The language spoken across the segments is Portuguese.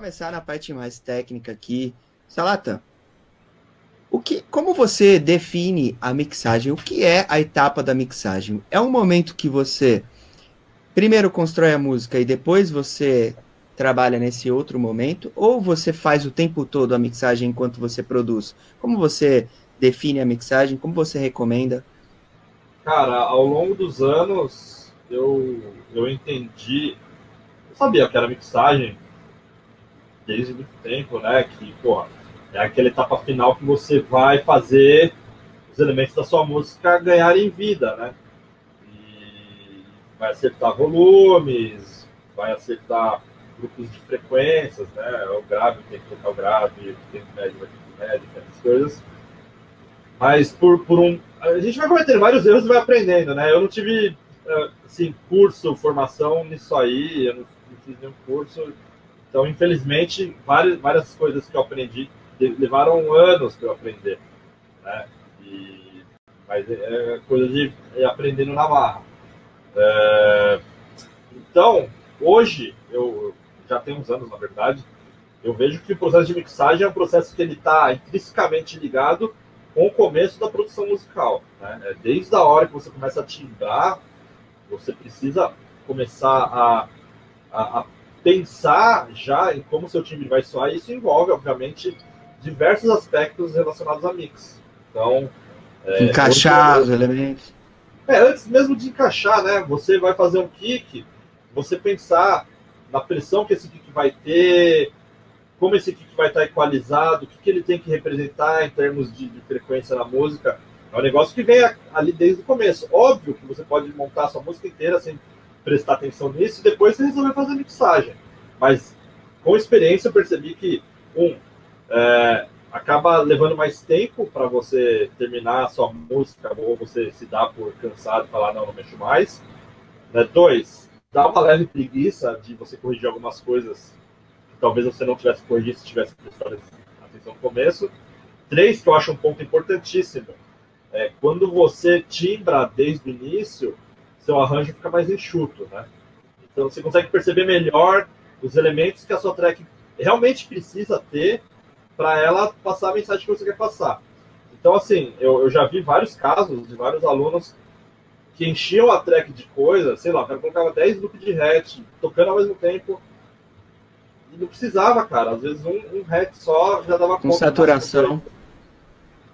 começar na parte mais técnica aqui. Salata, o que, como você define a mixagem? O que é a etapa da mixagem? É um momento que você primeiro constrói a música e depois você trabalha nesse outro momento? Ou você faz o tempo todo a mixagem enquanto você produz? Como você define a mixagem? Como você recomenda? Cara, ao longo dos anos eu, eu entendi. Eu sabia que era mixagem desde muito tempo, né? Que, porra, é aquela etapa final que você vai fazer os elementos da sua música ganharem vida, né? E vai acertar volumes, vai acertar grupos de frequências, né? O grave tem que tocar o grave, o tempo médio vai ter médio, essas coisas. Mas por, por um. A gente vai cometendo vários erros e vai aprendendo, né? Eu não tive assim, curso, formação nisso aí, eu não, não fiz nenhum curso. Então, infelizmente, várias, várias coisas que eu aprendi levaram anos para eu aprender. Né? E, mas é, é coisa de ir aprendendo na marra. É, então, hoje, eu já tenho uns anos, na verdade, eu vejo que o processo de mixagem é um processo que ele está intrinsecamente ligado com o começo da produção musical. Né? É desde a hora que você começa a timbrar, você precisa começar a, a, a pensar já em como seu timbre vai soar. Isso envolve, obviamente, diversos aspectos relacionados a mix. Então, é, encaixar os elementos. É, antes mesmo de encaixar, né? Você vai fazer um kick, você pensar na pressão que esse kick vai ter, como esse kick vai estar equalizado, o que, que ele tem que representar em termos de, de, frequência na música. É um negócio que vem ali desde o começo. Óbvio que você pode montar a sua música inteira sem prestar atenção nisso e depois você resolver fazer mixagem. Mas com experiência eu percebi que, um, é, acaba levando mais tempo para você terminar a sua música ou você se dá por cansado e falar, não, não mexo mais. Né? Dois, dá uma leve preguiça de você corrigir algumas coisas talvez você não tivesse corrigido se tivesse prestado atenção no começo. Três, que eu acho um ponto importantíssimo, é quando você timbra desde o início, seu arranjo fica mais enxuto, né? Então você consegue perceber melhor os elementos que a sua track realmente precisa ter para ela passar a mensagem que você quer passar. Então, assim, eu, eu já vi vários casos de vários alunos que enchiam a track de coisas, sei lá, o cara colocava 10 loops de hatch, tocando ao mesmo tempo, e não precisava, cara. Às vezes um, um hack só já dava conta. Com saturação.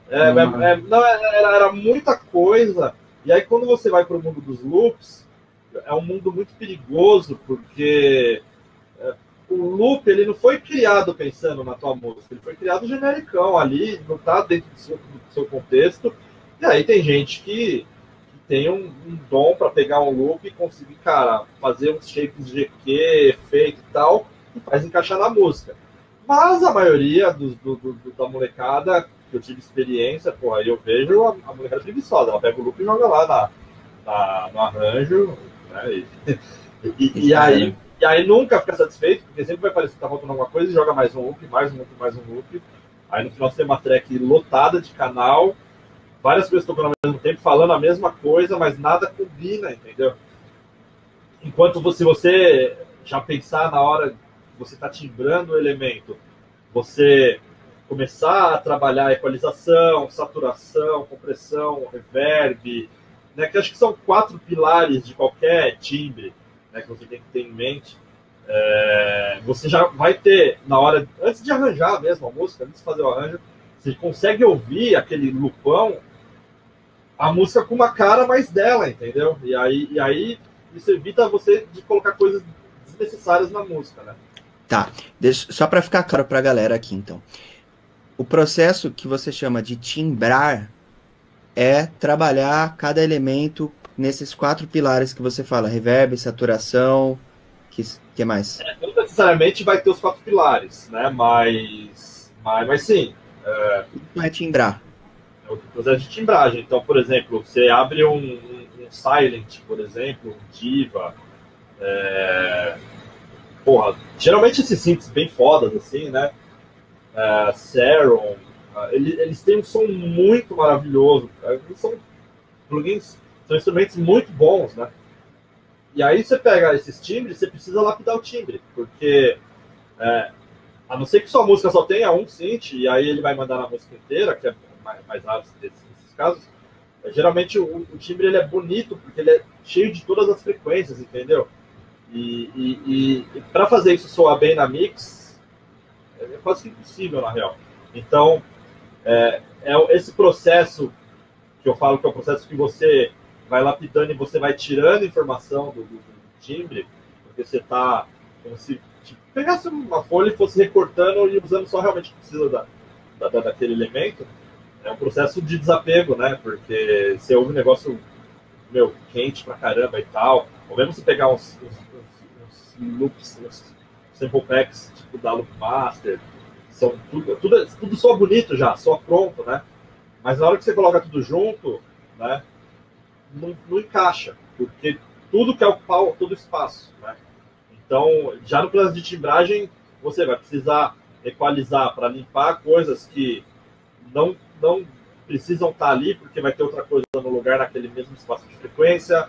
É, uhum. é, não, era, era muita coisa. E aí quando você vai para o mundo dos loops, é um mundo muito perigoso, porque é, o loop ele não foi criado pensando na tua música, ele foi criado genericão ali, não está dentro do seu, do seu, contexto. E aí tem gente que, tem um, um dom para pegar um loop e conseguir, cara, fazer uns shapes GQ, efeito e tal, e faz encaixar na música. Mas a maioria do, do, da molecada que eu tive experiência, porra, eu vejo a, a molecada preguiçosa. Ela pega o loop e joga lá na, na no arranjo, né? E, e, e, aí, e aí nunca fica satisfeito, porque sempre vai parecer que tá faltando alguma coisa e joga mais um loop, mais um loop, mais um loop. Aí no final você tem uma track lotada de canal, várias coisas tocando ao mesmo tempo, falando a mesma coisa, mas nada combina, entendeu? Enquanto você, você já pensar na hora você está timbrando o elemento, você começar a trabalhar equalização, saturação, compressão, reverb, né, que acho que são quatro pilares de qualquer timbre né, que você tem que ter em mente. É, você já vai ter, na hora, antes de arranjar mesmo a música, antes de fazer o arranjo, você consegue ouvir aquele lupão, a música com uma cara mais dela, entendeu? E aí, e aí isso evita você de colocar coisas desnecessárias na música, né? Tá, Deixa, só para ficar claro para a galera aqui, então. O processo que você chama de timbrar é trabalhar cada elemento nesses quatro pilares que você fala: reverb, saturação, que, que mais? É, não necessariamente vai ter os quatro pilares, né? Mas, mas, mas sim. É, não é timbrar. É o processo de timbragem. Então, por exemplo, você abre um, um, um Silent, por exemplo, um Diva. É, porra, geralmente esses synths bem fodas, assim, né? Uh, Serum, uh, eles, eles têm um som muito maravilhoso. São plugins, são instrumentos muito bons, né? E aí você pega esses timbres, você precisa lapidar o timbre, porque é, A não ser que sua música só tenha um synth, e aí ele vai mandar na música inteira, que é mais, mais raro nesses, casos. É, geralmente o, o, timbre ele é bonito, porque ele é cheio de todas as frequências, entendeu? E, e, e para fazer isso soar bem na mix, é quase que impossível, na real. Então, é, é esse processo que eu falo que é o processo que você vai lapidando e você vai tirando informação do, do, do timbre, porque você está como se tipo, pegasse uma folha e fosse recortando e usando só realmente o que precisa da, da, daquele elemento. É um processo de desapego, né? Porque você ouve um negócio, meu, quente pra caramba e tal, ou mesmo se pegar uns, uns, uns, uns loops, uns sample packs, tipo da Loop Master, são tudo, tudo, tudo só bonito já, só pronto, né? Mas na hora que você coloca tudo junto, né, não, não encaixa, porque tudo ocupar todo o espaço, né? Então, já no processo de timbragem, você vai precisar equalizar para limpar coisas que não, não precisam estar tá ali, porque vai ter outra coisa no lugar naquele mesmo espaço de frequência.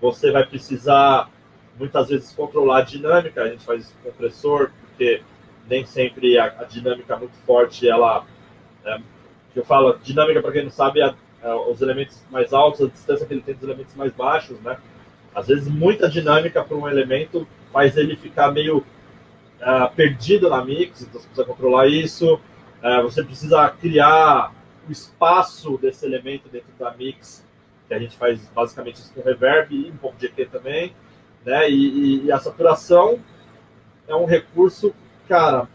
Você vai precisar, muitas vezes, controlar a dinâmica. A gente faz isso com compressor, porque nem sempre a, a dinâmica muito forte, ela é, eu falo, dinâmica, para quem não sabe, é, é, os elementos mais altos, a distância que ele tem dos elementos mais baixos, né? Às vezes, muita dinâmica para um elemento faz ele ficar meio uh, perdido na mix, então você precisa controlar isso. Uh, você precisa criar o espaço desse elemento dentro da mix, que a gente faz basicamente isso com reverb e um pouco de EQ também. Né? E, e, e a saturação é um recurso, cara,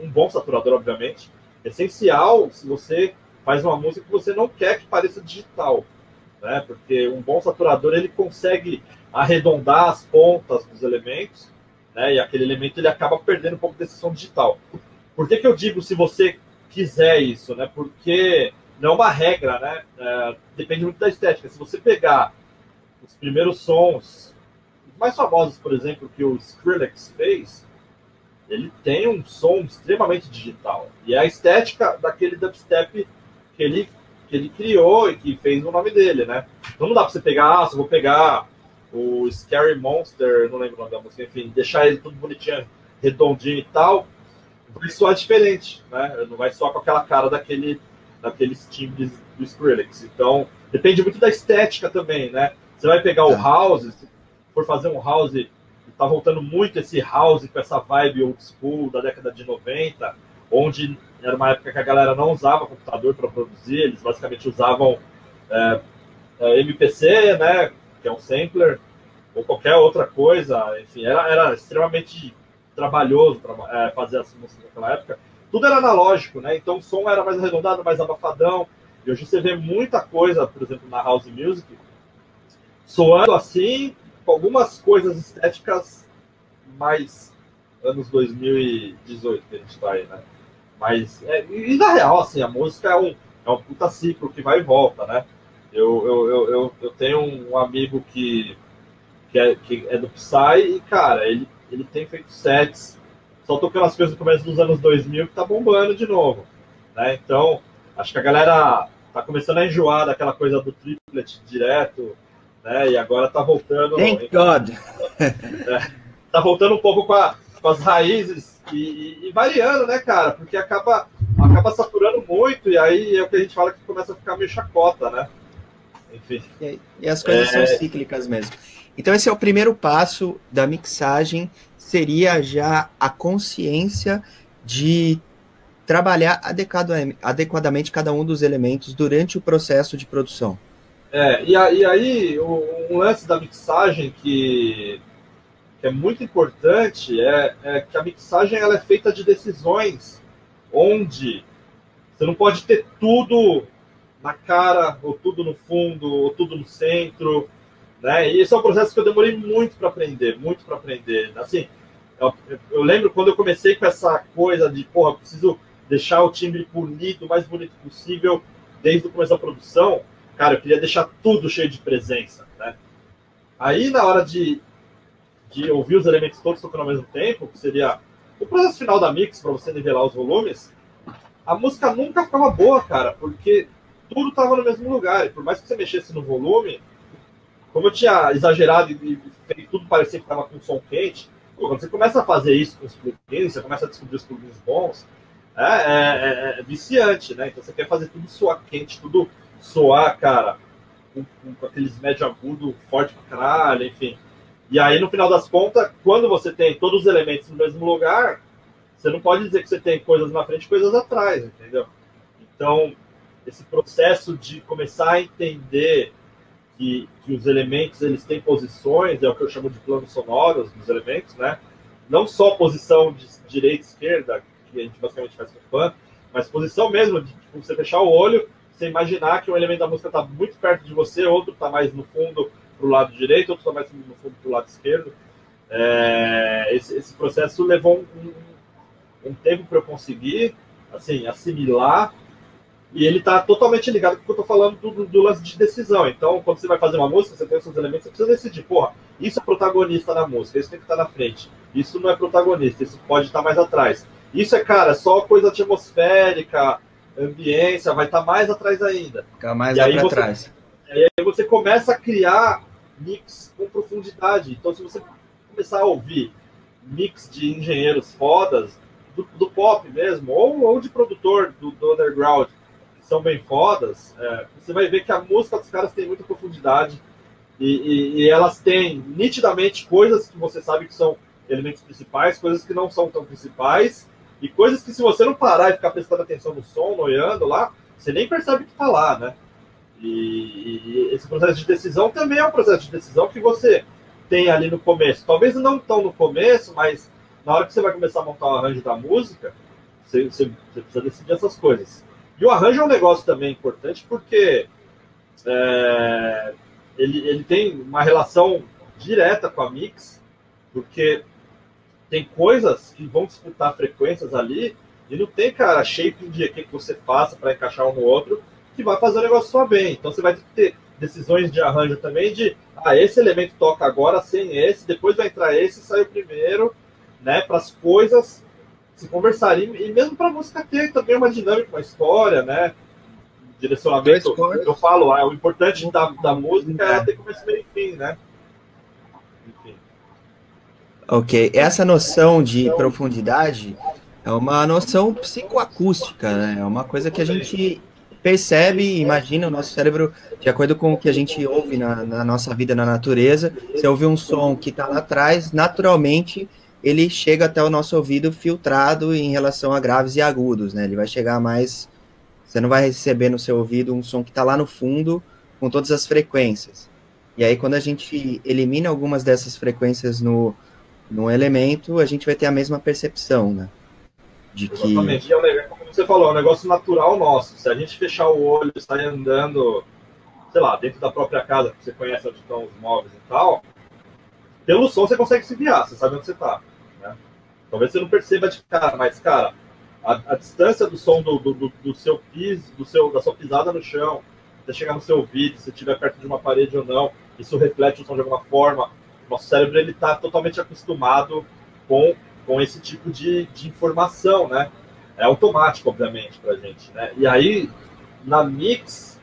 um bom saturador, obviamente, essencial se você faz uma música que você não quer que pareça digital, né? Porque um bom saturador ele consegue arredondar as pontas dos elementos, né? E aquele elemento ele acaba perdendo um pouco desse som digital. Por que, que eu digo se você quiser isso, né? Porque não é uma regra, né? É, depende muito da estética. Se você pegar os primeiros sons mais famosos, por exemplo, que o Skrillex fez, ele tem um som extremamente digital. E é a estética daquele dubstep que ele, que ele criou e que fez o nome dele, né? Então não dá pra você pegar, ah, só vou pegar o Scary Monster, não lembro o nome da música, enfim, deixar ele tudo bonitinho, redondinho e tal, vai soar diferente, né? Não vai soar com aquela cara daquele, daqueles timbres do Skrillex. Então, depende muito da estética também, né? Você vai pegar o tá. house, se for fazer um house tá voltando muito esse house com essa vibe old school da década de 90, onde era uma época que a galera não usava computador para produzir, eles basicamente usavam é, é, MPC, né, que é um sampler, ou qualquer outra coisa, enfim, era, era extremamente trabalhoso para é, fazer as músicas naquela época. Tudo era analógico, né? Então o som era mais arredondado, mais abafadão. E hoje você vê muita coisa, por exemplo, na house music, soando assim, algumas coisas estéticas mais anos 2018 que a gente tá aí, né? Mas, é, e na real, assim, a música é um, é um puta ciclo que vai e volta, né? Eu, eu, eu, eu, eu tenho um amigo que, que, é, que é do Psy e, cara, ele, ele tem feito sets só tocando as coisas no começo dos anos 2000 que tá bombando de novo, né? Então, acho que a galera tá começando a enjoar daquela coisa do triplet direto, né? E agora tá voltando. Thank God! É, tá voltando um pouco com, a, com as raízes e, e, e, variando, né, cara? Porque acaba, acaba saturando muito e aí é o que a gente fala que começa a ficar meio chacota, né? Enfim. E, e as coisas é... são cíclicas mesmo. Então esse é o primeiro passo da mixagem, seria já a consciência de trabalhar adequadamente cada um dos elementos durante o processo de produção. É, e, e aí, um lance da mixagem que, que é muito importante é, é, que a mixagem ela é feita de decisões onde você não pode ter tudo na cara, ou tudo no fundo, ou tudo no centro, né? E esse é um processo que eu demorei muito para aprender, muito para aprender. Assim, eu, eu, lembro quando eu comecei com essa coisa de, porra, preciso deixar o timbre bonito, o mais bonito possível, desde o começo da produção cara, eu queria deixar tudo cheio de presença, né? Aí, na hora de, de ouvir os elementos todos tocando ao mesmo tempo, que seria o processo final da mix, para você nivelar os volumes, a música nunca ficava boa, cara, porque tudo estava no mesmo lugar. E por mais que você mexesse no volume, como eu tinha exagerado e, feito tudo parecer que estava com som quente, quando você começa a fazer isso com os plugins, você começa a descobrir os plugins bons, é, é, é, é viciante, né? Então você quer fazer tudo soar quente, tudo soar, cara, com, com aqueles médio agudo forte pra caralho, enfim. E aí, no final das contas, quando você tem todos os elementos no mesmo lugar, você não pode dizer que você tem coisas na frente e coisas atrás, entendeu? Então, esse processo de começar a entender que, que os elementos eles têm posições, é o que eu chamo de planos sonoros dos elementos, né? Não só posição de direita e esquerda, que a gente basicamente faz com o fã, mas posição mesmo de tipo, você fechar o olho, você imaginar que um elemento da música está muito perto de você, outro está mais no fundo para o lado direito, outro está mais no fundo para o lado esquerdo. É, esse, esse, processo levou um, um tempo para eu conseguir assim, assimilar e ele está totalmente ligado com o que eu estou falando do, do, lance de decisão. Então, quando você vai fazer uma música, você tem os seus elementos, você precisa decidir, porra, isso é protagonista na música, isso tem que estar tá na frente. Isso não é protagonista, isso pode estar tá mais atrás. Isso é, cara, só coisa atmosférica, ambiência, vai estar tá mais atrás ainda. Ficar mais e aí você, atrás. E aí você começa a criar mix com profundidade. Então, se você começar a ouvir mix de engenheiros fodas, do, do pop mesmo, ou, ou de produtor do, do underground, que são bem fodas, é, você vai ver que a música dos caras tem muita profundidade e, e, e, elas têm nitidamente coisas que você sabe que são elementos principais, coisas que não são tão principais, e coisas que se você não parar e ficar prestando atenção no som, noiando lá, você nem percebe que está lá, né? E, e, esse processo de decisão também é um processo de decisão que você tem ali no começo. Talvez não tão no começo, mas na hora que você vai começar a montar o arranjo da música, você, você, você precisa decidir essas coisas. E o arranjo é um negócio também importante porque é, ele, ele tem uma relação direta com a mix, porque tem coisas que vão disputar frequências ali e não tem, cara, shape de que você faça para encaixar um no outro que vai fazer o negócio soar bem. Então você vai ter decisões de arranjo também de, ah, esse elemento toca agora sem esse, depois vai entrar esse, saiu primeiro, né, para as coisas se conversarem e mesmo para a música ter também uma dinâmica, uma história, né, direcionamento. Eu falo, ah, o importante da, da música é ter começo, meio e fim, né? Enfim. Ok, essa noção de profundidade é uma noção psicoacústica, né? É uma coisa que a gente percebe imagina o nosso cérebro, de acordo com o que a gente ouve na, na nossa vida na natureza. Se ouvir um som que está lá atrás, naturalmente ele chega até o nosso ouvido filtrado em relação a graves e agudos, né? Ele vai chegar mais. Você não vai receber no seu ouvido um som que está lá no fundo com todas as frequências. E aí, quando a gente elimina algumas dessas frequências no, no elemento, a gente vai ter a mesma percepção, né? De que... Exatamente. É como você falou, é um negócio natural nosso. Se a gente fechar o olho e sair andando, sei lá, dentro da própria casa, que você conhece onde estão os móveis e tal, pelo som você consegue se guiar, você sabe onde você está. Né? Talvez você não perceba de cara, mas, cara, a, a distância do som do, do, do, seu piso, do seu, da sua pisada no chão, até chegar no seu ouvido, se estiver perto de uma parede ou não, isso reflete o som de alguma forma nosso cérebro ele está totalmente acostumado com, com esse tipo de, de informação, né? É automático, obviamente, para gente, né? E aí, na mix,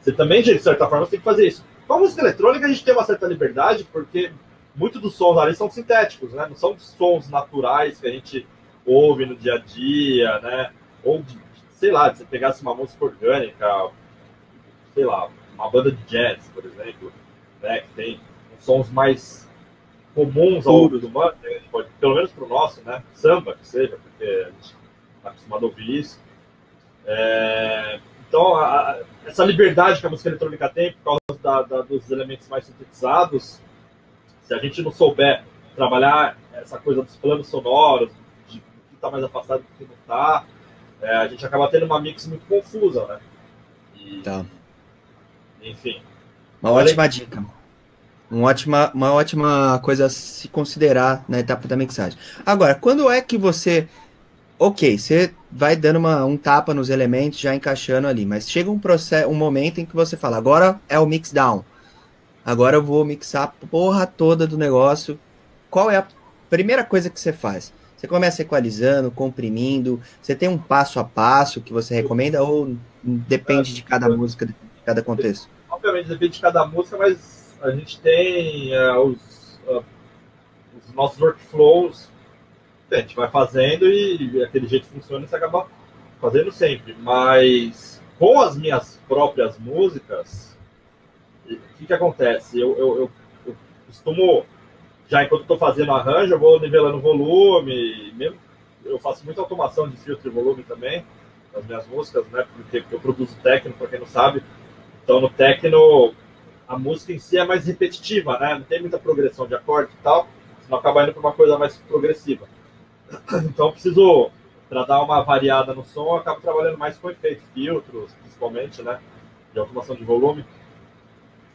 você também, de certa forma, tem que fazer isso. Com a música eletrônica, a gente tem uma certa liberdade, porque muitos dos sons ali são sintéticos, né? Não são sons naturais que a gente ouve no dia a dia, né? Ou, de, sei lá, se você pegasse uma música orgânica, sei lá, uma banda de jazz, por exemplo, né? Que tem sons mais comuns ao ouvido humano, né? pode, pelo menos para o nosso, né? Samba, que seja, porque a gente está acostumado a ouvir isso. É, então, a, a, essa liberdade que a música eletrônica tem, por causa da, da, dos elementos mais sintetizados, se a gente não souber trabalhar essa coisa dos planos sonoros, de o que está mais afastado do que não está, é, a gente acaba tendo uma mix muito confusa, né? E, tá. Enfim. Uma ótima dica. Uma ótima, uma ótima coisa a se considerar na etapa da mixagem. Agora, quando é que você. Ok, você vai dando uma, um tapa nos elementos, já encaixando ali, mas chega um, processo, um momento em que você fala, agora é o mix down. Agora eu vou mixar a porra toda do negócio. Qual é a primeira coisa que você faz? Você começa equalizando, comprimindo, você tem um passo a passo que você recomenda ou depende de cada música, de cada contexto? Obviamente depende de cada música, mas a gente tem uh, os, uh, os nossos workflows, a gente vai fazendo e aquele jeito funciona e você acaba fazendo sempre. Mas com as minhas próprias músicas, o que, que acontece? Eu, eu, eu, eu costumo, já enquanto estou fazendo arranjo, eu vou nivelando o volume, mesmo, eu faço muita automação de filtro e volume também nas minhas músicas, né? Porque eu produzo techno, para quem não sabe. Então no techno a música em si é mais repetitiva, né? Não tem muita progressão de acorde e tal, senão acaba indo para uma coisa mais progressiva. Então preciso, para dar uma variada no som, eu acabo trabalhando mais com efeitos, filtros, principalmente, né? De automação de volume.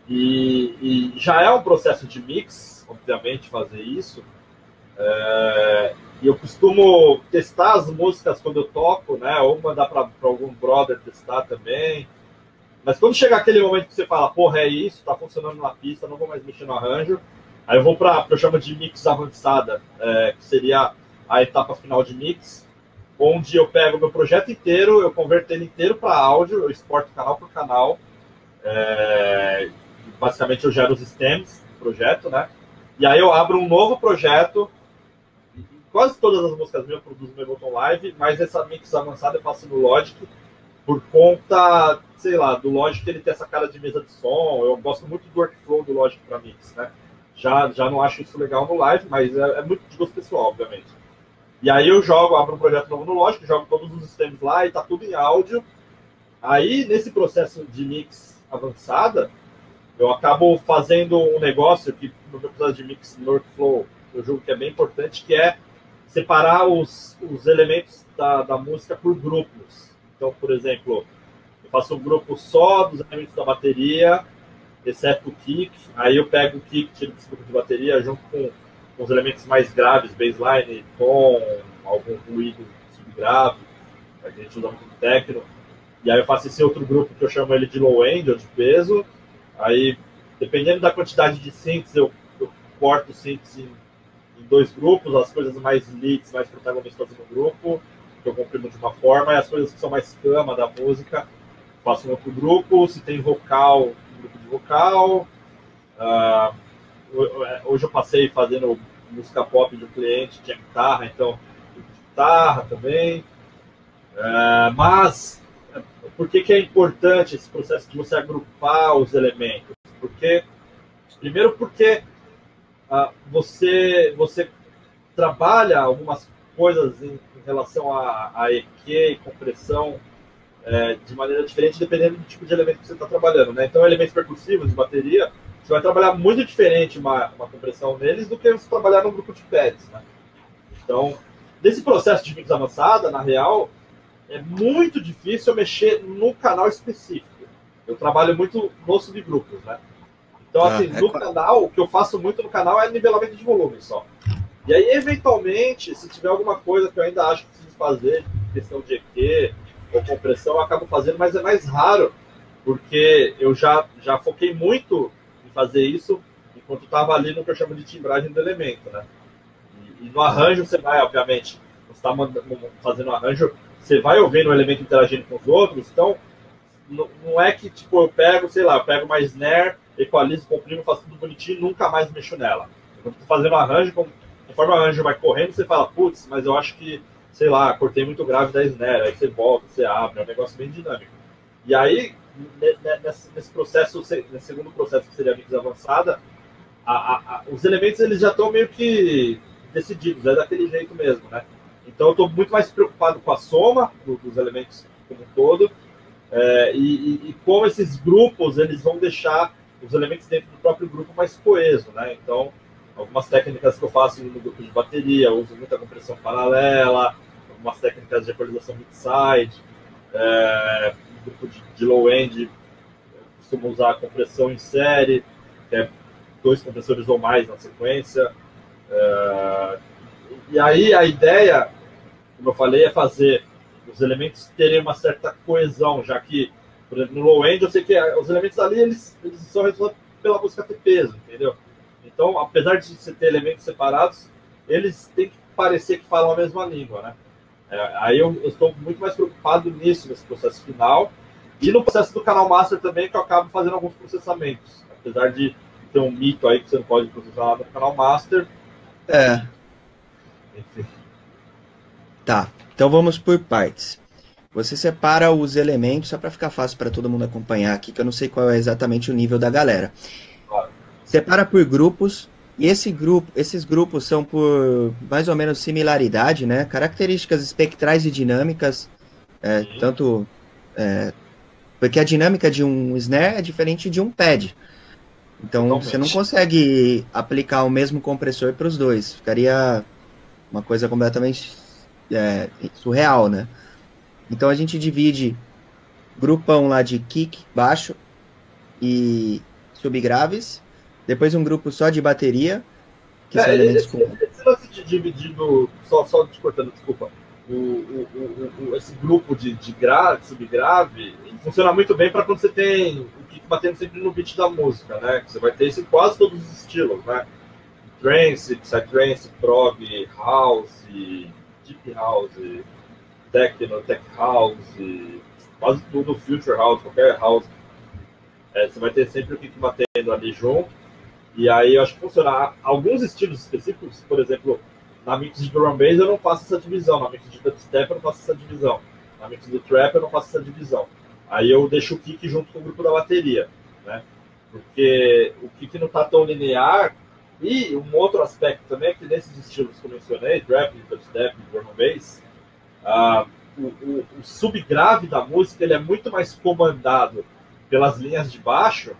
E, e já é um processo de mix, obviamente, fazer isso. É, e eu costumo testar as músicas quando eu toco, né? Ou mandar para algum brother testar também. Mas quando chegar aquele momento que você fala, porra, é isso, tá funcionando na pista, não vou mais mexer no arranjo, aí eu vou para o que eu chamo de mix avançada, é, que seria a etapa final de mix, onde eu pego meu projeto inteiro, eu converto ele inteiro para áudio, eu exporto canal por canal. É, basicamente eu gero os stems do projeto, né? E aí eu abro um novo projeto quase todas as músicas minhas eu produzo no Ableton Live, mas essa mix avançada eu faço no Logic por conta, sei lá, do Logic ele tem essa cara de mesa de som. Eu gosto muito do workflow do Logic para mix, né? Já, já não acho isso legal no live, mas é, é, muito de gosto pessoal, obviamente. E aí eu jogo, abro um projeto novo no Logic, jogo todos os stems lá e tá tudo em áudio. Aí, nesse processo de mix avançada, eu acabo fazendo um negócio que no meu processo de mix no workflow eu julgo que é bem importante, que é separar os, os elementos da, da música por grupos. Então, por exemplo, eu faço um grupo só dos elementos da bateria, exceto o kick. Aí eu pego o kick, tiro esse grupo de bateria, junto com, com os elementos mais graves, baseline, tom, algum ruído subgrave, a gente usa muito techno. E aí eu faço esse outro grupo que eu chamo ele de low end, ou de peso. Aí, dependendo da quantidade de synths, eu, eu corto synths em em dois grupos, as coisas mais leads, mais protagonistas no grupo, que eu comprimo de uma forma, e as coisas que são mais cama da música, faço em outro grupo. Se tem vocal, um grupo de vocal. Uh, hoje eu passei fazendo música pop de um cliente, tinha guitarra, então guitarra também. Uh, mas por que, que é importante esse processo de você agrupar os elementos? Porque primeiro porque ah, você, você trabalha algumas coisas em, em relação a, a EQ e compressão é, de maneira diferente, dependendo do tipo de elemento que você está trabalhando. Né? Então, elementos percussivos de bateria, você vai trabalhar muito diferente uma, uma compressão neles do que você trabalhar num grupo de pads. Né? Então, nesse processo de mix avançada, na real, é muito difícil eu mexer no canal específico. Eu trabalho muito nos subgrupos, né? Então, ah, assim, é no claro. canal, o que eu faço muito no canal é nivelamento de volume só. E aí, eventualmente, se tiver alguma coisa que eu ainda acho que preciso fazer, questão de EQ ou compressão, eu acabo fazendo, mas é mais raro, porque eu já, já foquei muito em fazer isso enquanto estava ali no que eu chamo de timbragem do elemento, né? E, e no arranjo você vai, obviamente, você está fazendo arranjo, você vai ouvindo o elemento interagindo com os outros, então não, é que, tipo, eu pego, sei lá, eu pego mais snare equalizo, comprimo, faço tudo bonitinho nunca mais mexo nela. Quando tu fazendo arranjo, conforme o arranjo vai correndo, você fala, putz, mas eu acho que, sei lá, cortei muito grave da snare, aí você volta, você abre, é um negócio bem dinâmico. E aí, nesse processo, nesse segundo processo que seria a mix avançada, a, a, a, os elementos eles já estão meio que decididos, é daquele jeito mesmo, né? Então eu estou muito mais preocupado com a soma do, dos elementos como um todo é, e, e, e, como esses grupos eles vão deixar os elementos dentro do próprio grupo mais coeso, né? Então, algumas técnicas que eu faço no grupo de bateria, uso muita compressão paralela, algumas técnicas de equalização mid-side, é, no grupo de, de low-end, costumo usar compressão em série, que é dois compressores ou mais na sequência. É, e aí a ideia, como eu falei, é fazer os elementos terem uma certa coesão, já que por exemplo, no low end, eu sei que os elementos ali, eles, eles são responsáveis pela música ter peso, entendeu? Então, apesar de você ter elementos separados, eles têm que parecer que falam a mesma língua, né? É, aí eu, eu, estou muito mais preocupado nisso, nesse processo final. E no processo do canal master também, que eu acabo fazendo alguns processamentos. Apesar de ter um mito aí que você não pode processar nada no canal master, É. Enfim. Tá, então vamos por partes. Você separa os elementos, só para ficar fácil para todo mundo acompanhar aqui, que eu não sei qual é exatamente o nível da galera. Separa por grupos, e esse grupo, esses grupos são por mais ou menos similaridade, né? Características espectrais e dinâmicas, é, tanto é, porque a dinâmica de um snare é diferente de um pad. Então Totalmente. você não consegue aplicar o mesmo compressor para os dois. Ficaria uma coisa completamente é, surreal, né? Então a gente divide grupão lá de kick, baixo e subgraves depois um grupo só de bateria, que é, são elementos esse, com... Esse lance de dividido, só, só te cortando, desculpa, o, o, o, esse grupo de, de grave, subgrave, funciona muito bem para quando você tem o kick batendo sempre no beat da música, né? Você vai ter isso em quase todos os estilos, né? Trance, Psytrance, Prog, House, Deep House, Techno, Tech House, quase tudo Future House, qualquer house. É, você vai ter sempre o kick batendo ali junto. E aí eu acho que funciona. Alguns estilos específicos, por exemplo, na mix de drum bass eu não faço essa divisão, na mix de dubstep eu não faço essa divisão, na mix do trap eu não faço essa divisão. Aí eu deixo o kick junto com o grupo da bateria, né? Porque o kick não está tão linear. E um outro aspecto também é que nesses estilos que eu mencionei, trap, dubstep, drum bass, uh, o, o, o subgrave da música ele é muito mais comandado pelas linhas de baixo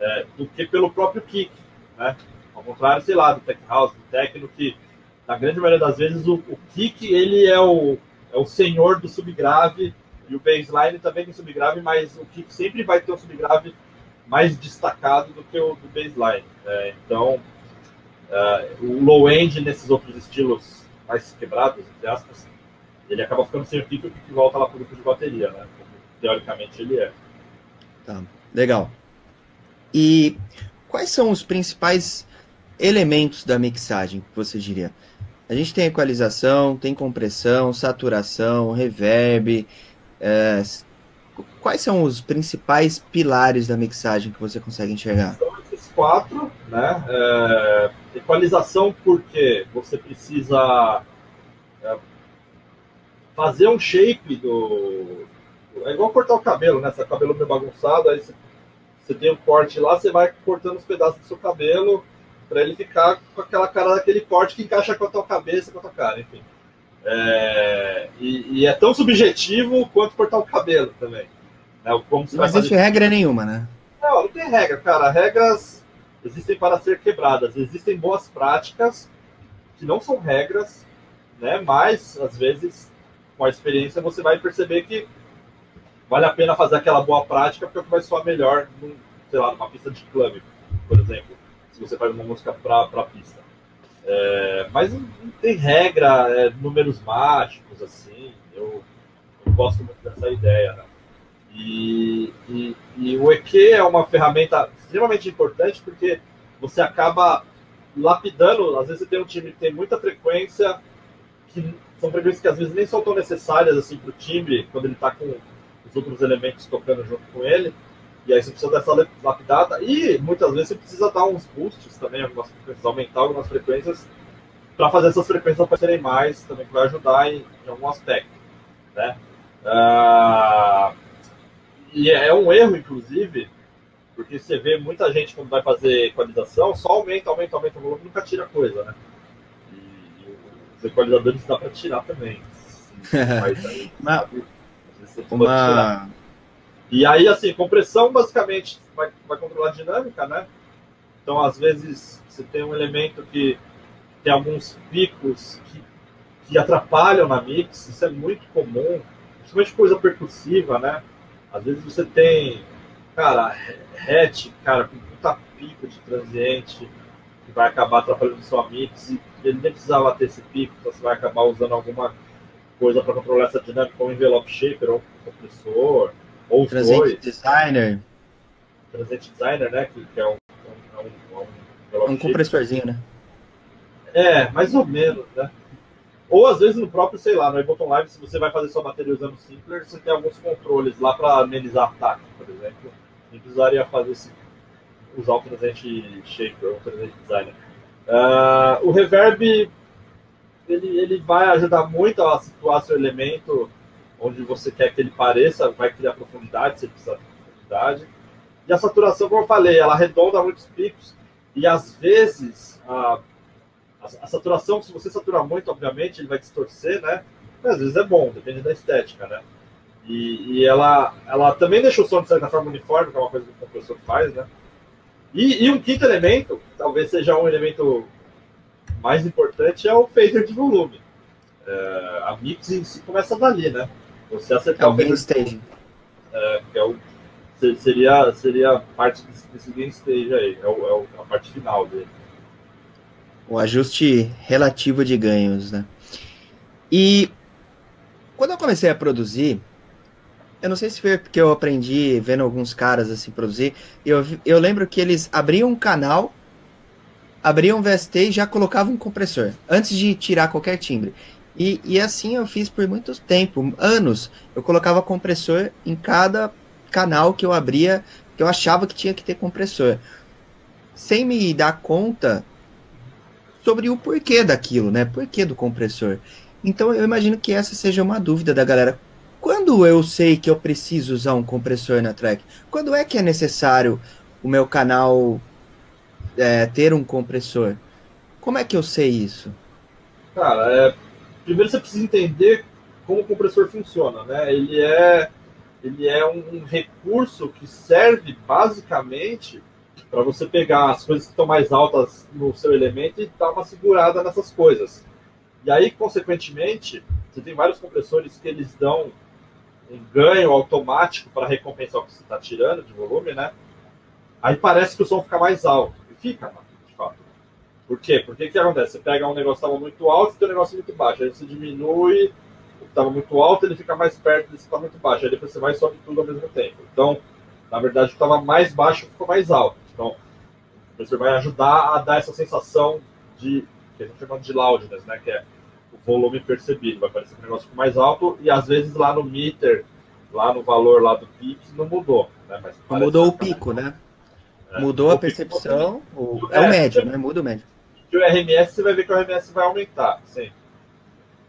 é, do que pelo próprio kick. Né? Ao contrário, sei lá, do tech house, do techno, que na grande maioria das vezes o, o kick ele é o, é o senhor do subgrave e o baseline também tem subgrave, mas o kick sempre vai ter um subgrave mais destacado do que o do baseline. Né? Então, uh, o low end nesses outros estilos mais quebrados, entre aspas, ele acaba ficando sem o kick e kick volta lá para o grupo de bateria, né? Como, teoricamente ele é. Tá, legal. E quais são os principais elementos da mixagem, você diria? A gente tem equalização, tem compressão, saturação, reverb. É... Quais são os principais pilares da mixagem que você consegue enxergar? São esses quatro, né? É... Equalização porque você precisa é, fazer um shape do. É igual cortar o cabelo, né? Se o cabelo meio bagunçado, aí você você tem um corte lá, você vai cortando os pedaços do seu cabelo para ele ficar com aquela cara daquele corte que encaixa com a tua cabeça, com a tua cara, enfim. É, e, e, é tão subjetivo quanto cortar o cabelo também. Né? Como não existe regra nenhuma, né? Não, não tem regra, cara. Regras existem para ser quebradas. Existem boas práticas que não são regras, né? Mas às vezes com a experiência você vai perceber que vale a pena fazer aquela boa prática porque é o que vai soar melhor, num, sei lá, numa pista de clube, por exemplo, se você faz uma música para pista. É, mas não, tem regra, é, números mágicos, assim, eu, eu, gosto muito dessa ideia. Né? E, e, e o EQ é uma ferramenta extremamente importante porque você acaba lapidando, às vezes você tem um time que tem muita frequência, que são frequências que às vezes nem são tão necessárias assim para o time, quando ele está com os outros elementos tocando junto com ele. E aí você precisa dessa lapidada. E muitas vezes você precisa dar uns boosts também, algumas frequências, aumentar algumas frequências para fazer essas frequências aparecerem mais, também que vai ajudar em, em algum aspecto. Né? Uh, e é, é um erro, inclusive, porque você vê muita gente quando vai fazer equalização, só aumenta, aumenta, aumenta o volume nunca tira coisa, né? E, e os equalizadores dá para tirar também. Mas aí, uma... E aí, assim, compressão basicamente vai, vai controlar a dinâmica, né? Então, às vezes, você tem um elemento que tem alguns picos que, que atrapalham na mix, isso é muito comum, principalmente coisa percussiva, né? Às vezes você tem, cara, hatch, cara, com puta pico de transiente, que vai acabar atrapalhando sua mix, e ele nem precisava ter esse pico, então você vai acabar usando alguma coisa para controlar essa dinâmica, um envelope shaper, ou compressor, ou os Transient dois. Designer. Transient Designer, né? Que, que é um, um, um, um, um compressorzinho, né? É, mais ou menos, né? Ou às vezes no próprio, sei lá, no Ableton Live, se você vai fazer sua bateria usando o Simpler, você tem alguns controles lá para amenizar ataque, por exemplo. Nem precisaria fazer esse, usar o Transient Shaper ou o Transient Designer. Uh, o reverb ele, ele vai ajudar muito a situar seu elemento onde você quer que ele pareça, vai criar profundidade, se precisa de profundidade. E a saturação, como eu falei, ela arredonda muitos picos e às vezes a, a, a saturação, se você saturar muito, obviamente, ele vai distorcer, né? Mas às vezes é bom, depende da estética, né? E, e, ela, ela também deixa o som de certa forma uniforme, que é uma coisa que o compressor faz, né? E, e um quinto elemento, talvez seja um elemento mais importante, é o fader de volume. É, a mix em si começa dali, né? Você acertar é o gain stage. É, que é o, seria, seria parte desse, gain stage aí, é, o, é a parte final dele. O ajuste relativo de ganhos, né? E quando eu comecei a produzir, eu não sei se foi porque eu aprendi vendo alguns caras assim produzir. Eu, eu lembro que eles abriam um canal, abriam um VST e já colocavam um compressor antes de tirar qualquer timbre. E, e assim eu fiz por muito tempo, anos. Eu colocava compressor em cada canal que eu abria, que eu achava que tinha que ter compressor, sem me dar conta sobre o porquê daquilo, né? Porquê do compressor. Então eu imagino que essa seja uma dúvida da galera. Quando eu sei que eu preciso usar um compressor na track? Quando é que é necessário o meu canal é, ter um compressor? Como é que eu sei isso? Cara, é, primeiro você precisa entender como o compressor funciona, né? Ele é, ele é um, um recurso que serve basicamente para você pegar as coisas que estão mais altas no seu elemento e dar uma segurada nessas coisas. E aí, consequentemente, você tem vários compressores que eles dão um ganho automático para recompensar o que você está tirando de volume, né? Aí parece que o som fica mais alto. Fica, de fato. Por quê? Porque o que acontece? Você pega um negócio que estava muito alto e tem um negócio muito baixo. Aí você diminui o que estava muito alto, ele fica mais perto desse que está muito baixo. Aí depois você vai e sobe tudo ao mesmo tempo. Então, na verdade, o que estava mais baixo ficou mais alto. Então, o compressor vai ajudar a dar essa sensação de, que a gente chama de loudness, né? Que é volume percebido. Vai parecer que o negócio ficou mais alto e às vezes lá no meter, lá no valor lá do pico, não mudou. Né? Mas mudou o pico, né? É, mudou a percepção. O... É, o médio, né? Muda o médio. E o RMS, você vai ver que o RMS vai aumentar, sim.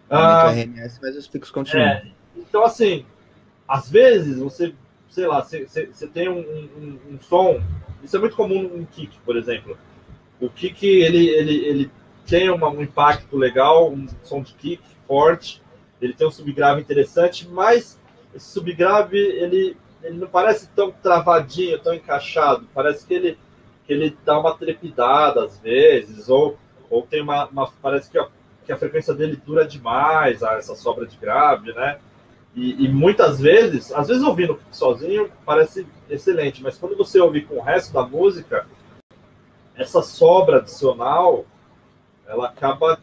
Aumenta ah, o RMS, mas os picos continuam. É, então, assim, às vezes você, sei lá, você, você tem um, um, um, som. Isso é muito comum no kick, por exemplo. O kick, ele, ele, ele tem uma, um impacto legal, um som de kick forte, ele tem um subgrave interessante, mas esse subgrave ele, ele não parece tão travadinho, tão encaixado, parece que ele, que ele dá uma trepidada às vezes, ou, ou tem uma, uma parece que a, que a frequência dele dura demais, essa sobra de grave, né? E, e, muitas vezes, às vezes ouvindo sozinho parece excelente, mas quando você ouve com o resto da música, essa sobra adicional ela acaba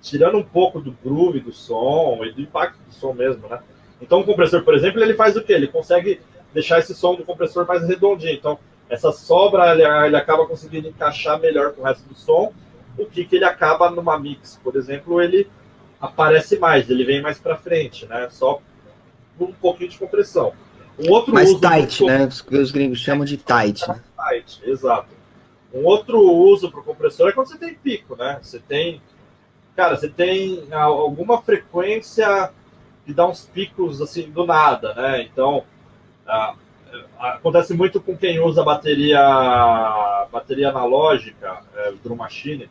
tirando um pouco do groove do som e do impacto do som mesmo, né? Então o compressor, por exemplo, ele faz o quê? Ele consegue deixar esse som do compressor mais redondinho. Então essa sobra ele, ele acaba conseguindo encaixar melhor com o resto do som, o que que ele acaba numa mix, por exemplo, ele aparece mais, ele vem mais para frente, né? Só um pouquinho de compressão. Um outro mais tight, né? Os, os gringos chamam de tight. Né? Tight, exato. Um outro uso para o compressor é quando você tem pico, né? Você tem, cara, você tem alguma frequência que dá uns picos assim do nada, né? Então, acontece muito com quem usa bateria bateria analógica, é, drum machine.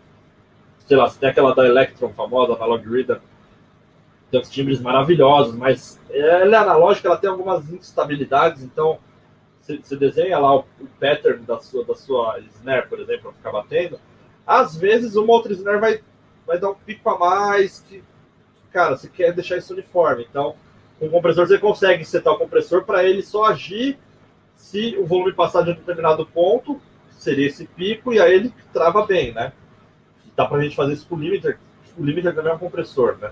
Sei lá, tem aquela da Electron famosa, Analog Reader, tem uns timbres maravilhosos, mas ela é analógica, ela tem algumas instabilidades, então você desenha lá o, o, pattern da sua, da sua snare, por exemplo, para ficar batendo, às vezes uma outra snare vai, vai dar um pico a mais, que, cara, você quer deixar isso uniforme. Então, com o compressor você consegue setar o compressor para ele só agir se o volume passar de um determinado ponto, seria esse pico, e aí ele trava bem, né? Dá para a gente fazer isso com o limiter. O limiter também é um compressor, né?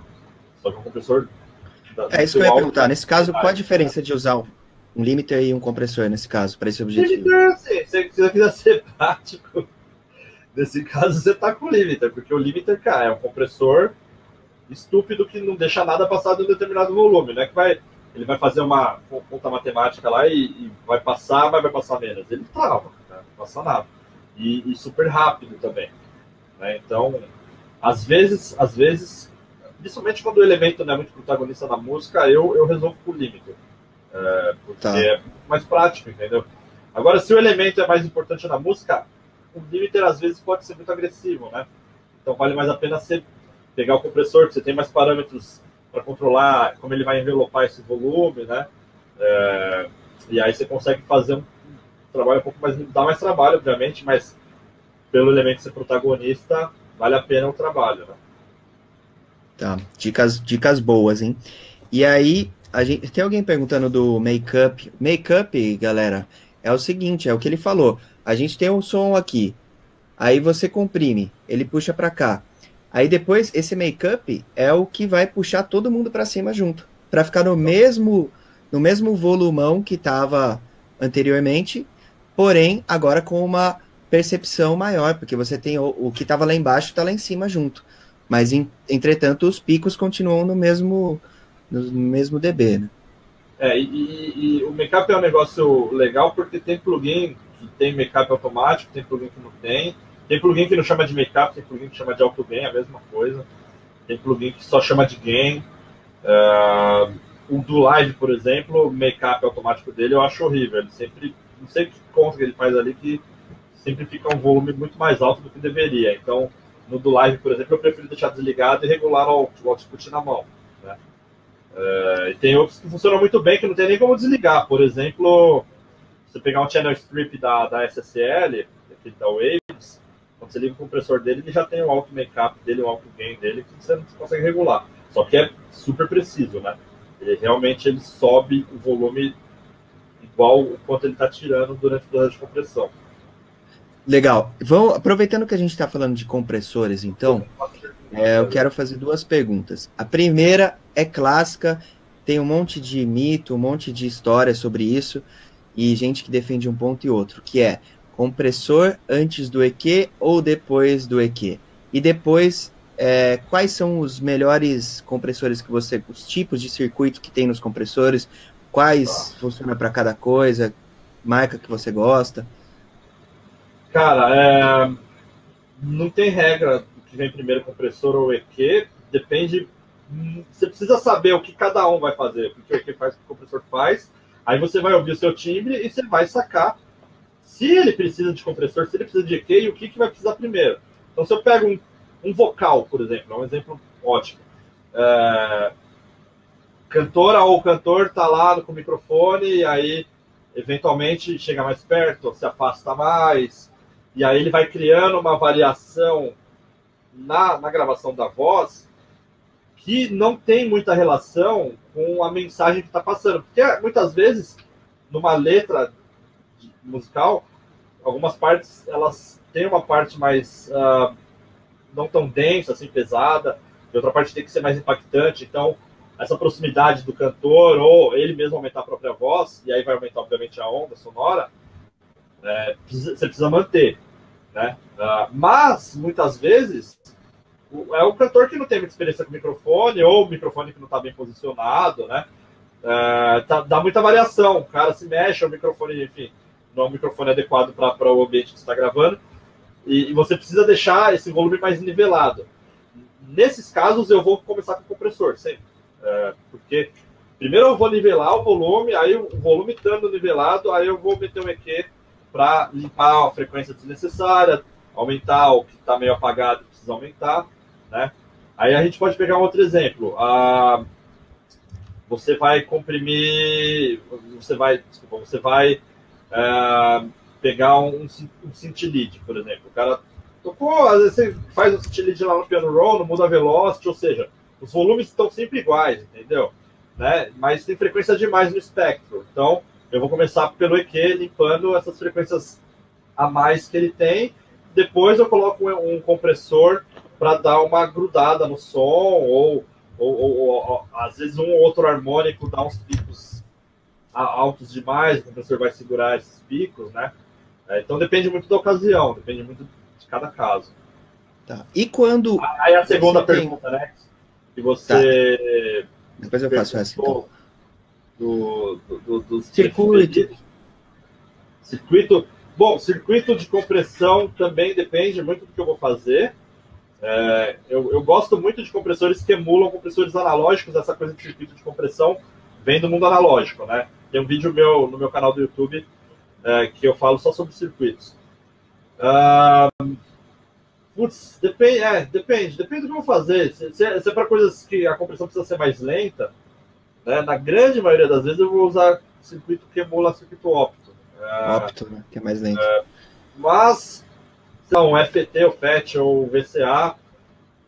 Só que é um compressor. Da, é isso que eu ia perguntar. Nesse caso, qual a diferença de usar um limiter e um compressor nesse caso, para esse objetivo. Limiter, sim. Se você quiser ser prático, nesse caso você tá com o limiter, porque o limiter, cara, é um compressor estúpido que não deixa nada passar de um determinado volume, né? Que vai, ele vai fazer uma conta matemática lá e, e vai passar, mas vai passar menos. Ele trava, né? não passa nada. E, e, super rápido também. Né? Então, às vezes, às vezes, principalmente quando o elemento não é muito protagonista na música, eu, eu resolvo por limiter. É, porque tá. é mais prático, entendeu? Agora, se o elemento é mais importante na música, o limiter às vezes pode ser muito agressivo, né? Então vale mais a pena você pegar o compressor, que você tem mais parâmetros para controlar como ele vai envelopar esse volume, né? É, e aí você consegue fazer um trabalho um pouco mais. dá mais trabalho, obviamente, mas pelo elemento ser protagonista, vale a pena o trabalho, né? Tá, dicas, dicas boas, hein? E aí, a gente tem alguém perguntando do make-up. Make-up, galera, é o seguinte, é o que ele falou. A gente tem um som aqui, aí você comprime, ele puxa para cá. Aí depois esse make-up é o que vai puxar todo mundo para cima junto, para ficar no mesmo no mesmo volumão que estava anteriormente, porém agora com uma percepção maior, porque você tem o, o que estava lá embaixo está lá em cima junto. Mas em, entretanto os picos continuam no mesmo no mesmo dB, né? É, e, e, o make-up é um negócio legal porque tem plugin que tem make-up automático, tem plugin que não tem. Tem plugin que não chama de make-up, tem plugin que chama de auto gain, a mesma coisa. Tem plugin que só chama de gain. Uh, o do live, por exemplo, o make-up automático dele eu acho horrível. Ele sempre, não sei que conta que ele faz ali, que sempre fica um volume muito mais alto do que deveria. Então, no do live, por exemplo, eu prefiro deixar desligado e regular o output na mão. Uh, e tem outros que funcionam muito bem, que não tem nem como desligar. Por exemplo, você pegar um channel strip da, da SSL, da Waves, quando você liga o compressor dele, ele já tem o alto makeup dele, o alto gain dele, que você não consegue regular. Só que é super preciso, né? Ele realmente ele sobe o volume igual o quanto ele está tirando durante o processo de compressão. Legal. Vamos, aproveitando que a gente está falando de compressores, então, é, eu quero fazer duas perguntas. A primeira é clássica, tem um monte de mito, um monte de história sobre isso, e gente que defende um ponto e outro, que é compressor antes do EQ ou depois do EQ? E depois, é, quais são os melhores compressores que você, os tipos de circuito que tem nos compressores, quais ah. funcionam para cada coisa, marca que você gosta? Cara, é, não tem regra que vem primeiro compressor ou EQ, depende você precisa saber o que cada um vai fazer, o que o EQ faz, o que o compressor faz. Aí você vai ouvir o seu timbre e você vai sacar se ele precisa de compressor, se ele precisa de EQ e o que, que vai precisar primeiro. Então, se eu pego um, um vocal, por exemplo, é um exemplo ótimo. É, cantora ou cantor tá lá com o microfone e aí, eventualmente, chega mais perto, se afasta mais, e aí ele vai criando uma variação na, na gravação da voz que não tem muita relação com a mensagem que está passando. Porque muitas vezes, numa letra musical, algumas partes elas têm uma parte mais uh, não tão densa, assim, pesada, e outra parte tem que ser mais impactante. Então, essa proximidade do cantor, ou ele mesmo aumentar a própria voz, e aí vai aumentar, obviamente, a onda sonora, é, você precisa manter. Né? Uh, mas, muitas vezes, é o cantor que não tem muita experiência com microfone, ou o microfone que não está bem posicionado, né? É, tá, dá muita variação, o cara se mexe, o microfone, enfim, não é um microfone adequado para o ambiente que está gravando, e, e, você precisa deixar esse volume mais nivelado. Nesses casos, eu vou começar com o compressor, sempre. É, porque primeiro eu vou nivelar o volume, aí o volume estando nivelado, aí eu vou meter um EQ para limpar a frequência desnecessária, aumentar o que está meio apagado, precisa aumentar. Né? Aí a gente pode pegar um outro exemplo. Ah, você vai comprimir, você vai, desculpa, você vai é, pegar um, um por exemplo. O cara tocou, às vezes você faz o lead lá no piano roll, não muda a velocity, ou seja, os volumes estão sempre iguais, entendeu? Né? Mas tem frequência demais no espectro. Então, eu vou começar pelo EQ, limpando essas frequências a mais que ele tem. Depois eu coloco um, um compressor para dar uma grudada no som, ou, ou, ou, ou, às vezes um ou outro harmônico dá uns picos altos demais, o compressor vai segurar esses picos, né? É, então depende muito da ocasião, depende muito de cada caso. Tá. E quando. Aí a segunda pergunta, tem... né? Que você. Tá. Depois eu faço essa. Então. Do, do, do, do circuito. Circuito. Bom, circuito de compressão também depende muito do que eu vou fazer. É, eu, eu, gosto muito de compressores que emulam compressores analógicos, essa coisa de circuito de compressão vem do mundo analógico, né? Tem um vídeo meu no meu canal do YouTube é, que eu falo só sobre circuitos. Uh, putz, depende, é, depende, depende do que eu vou fazer. Se, se, se é para coisas que a compressão precisa ser mais lenta, né, na grande maioria das vezes eu vou usar circuito que emula circuito óptico. Uh, Óptimo, né? Que é mais lento. Uh, mas são o FET, o FET ou o VCA,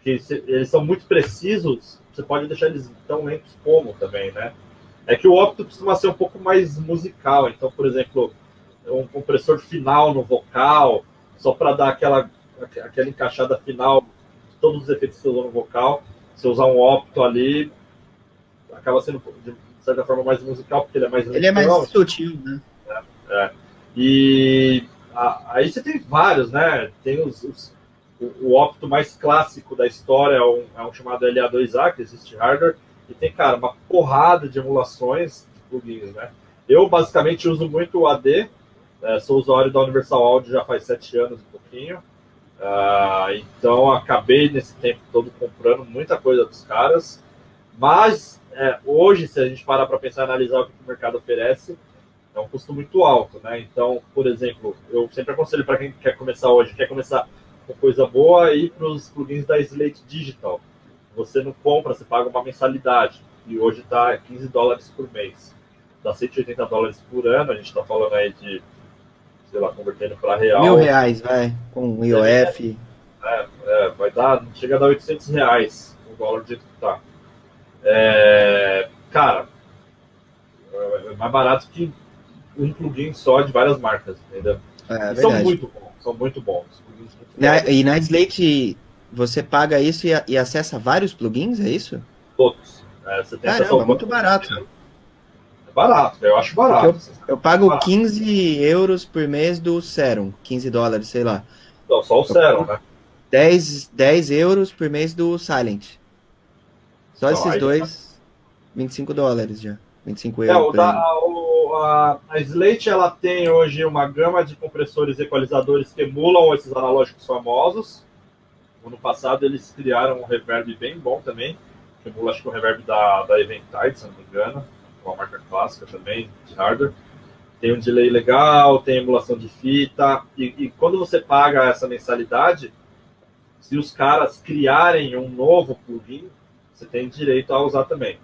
que se, eles são muito precisos, você pode deixar eles tão lentos como também, né? É que o óptimo costuma ser um pouco mais musical, então, por exemplo, um compressor final no vocal, só para dar aquela, aquela encaixada final, todos os efeitos que você usou no vocal, se usar um opto ali, acaba sendo de certa forma mais musical, porque ele é mais Ele é mais sutil, né? É, é. E aí você tem vários, né? Tem os, os o, o opto mais clássico da história é um, é um chamado LA2A, que existe hardware, e tem, cara, uma porrada de emulações de plugins, né? Eu basicamente uso muito o AD, é, sou usuário da Universal Audio já faz sete anos e pouquinho. Uh, então acabei nesse tempo todo comprando muita coisa dos caras. Mas é, hoje, se a gente parar para pensar e analisar o que o mercado oferece, é um custo muito alto, né? Então, por exemplo, eu sempre aconselho para quem quer começar hoje, quer começar com coisa boa, ir para os plugins da Slate Digital. Você não compra, você paga uma mensalidade, e hoje está 15 dólares por mês. Dá 180 dólares por ano, a gente está falando aí de, sei lá, convertendo para real. Mil reais, vai, com IOF. É, é, vai dar, chega a dar 800 reais o dólar do jeito que tá. É, cara, é mais barato que um plugin só de várias marcas, entendeu? É, são muito bons, são muito bons. Muito na, e na Slate você paga isso e, e, acessa vários plugins, é isso? Todos. É, você tem Caramba, muito barato. É barato, eu acho barato. Eu, eu, pago barato. 15 euros por mês do Serum, 15 dólares, sei lá. Não, só o Serum, né? 10, 10 euros por mês do Silent. Só Não, esses dois, tá... 25 dólares já. 25 euros. É, o da, o, a, a Slate ela tem hoje uma gama de compressores equalizadores que emulam esses analógicos famosos. Ano passado eles criaram um reverb bem bom também, que emula acho que o reverb da, da Eventide, se não me engano, uma marca clássica também, de hardware. Tem um delay legal, tem emulação de fita, e, e quando você paga essa mensalidade, se os caras criarem um novo plugin, você tem direito a usar também.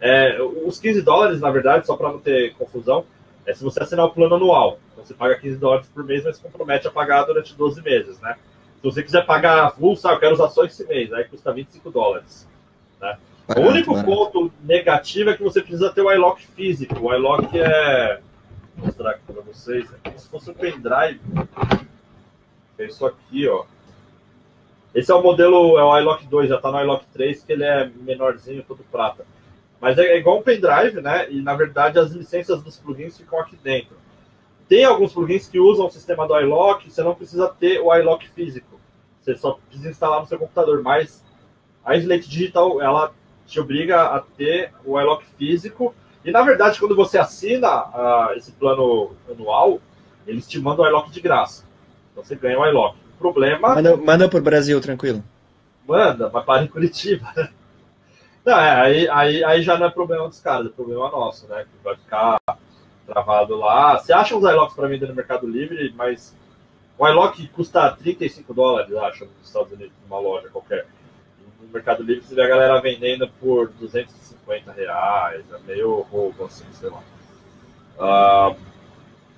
É, os 15 dólares, na verdade, só para não ter confusão, é se você assinar o plano anual. Então você paga 15 dólares por mês, mas compromete a pagar durante 12 meses, né? Se você quiser pagar sabe, eu quero usar só esse mês, aí custa 25 dólares. Né? Barato, o único barato. ponto negativo é que você precisa ter o iLock físico. O iLock é. Vou mostrar aqui para vocês. É como se fosse um pendrive. É isso aqui, ó. Esse é o modelo, é o iLock 2, já está no iLock 3, que ele é menorzinho, todo prata. Mas é igual um pendrive, né? E na verdade as licenças dos plugins ficam aqui dentro. Tem alguns plugins que usam o sistema do iLock, você não precisa ter o iLock físico. Você só precisa instalar no seu computador. Mas a Slate Digital, ela te obriga a ter o iLock físico. E na verdade, quando você assina uh, esse plano anual, eles te mandam o iLock de graça. Então você ganha o iLock. O problema. Manda, manda para o Brasil, tranquilo. Manda, mas para em Curitiba. Não, é, aí, aí, aí já não é problema dos caras, é problema nosso, né? Que vai ficar travado lá. Você acha uns iLocks para vender no Mercado Livre, mas o iLock custa 35 dólares, acho, nos Estados Unidos, numa loja qualquer. No Mercado Livre você vê a galera vendendo por 250 reais, é meio roubo, assim, sei lá. Uh,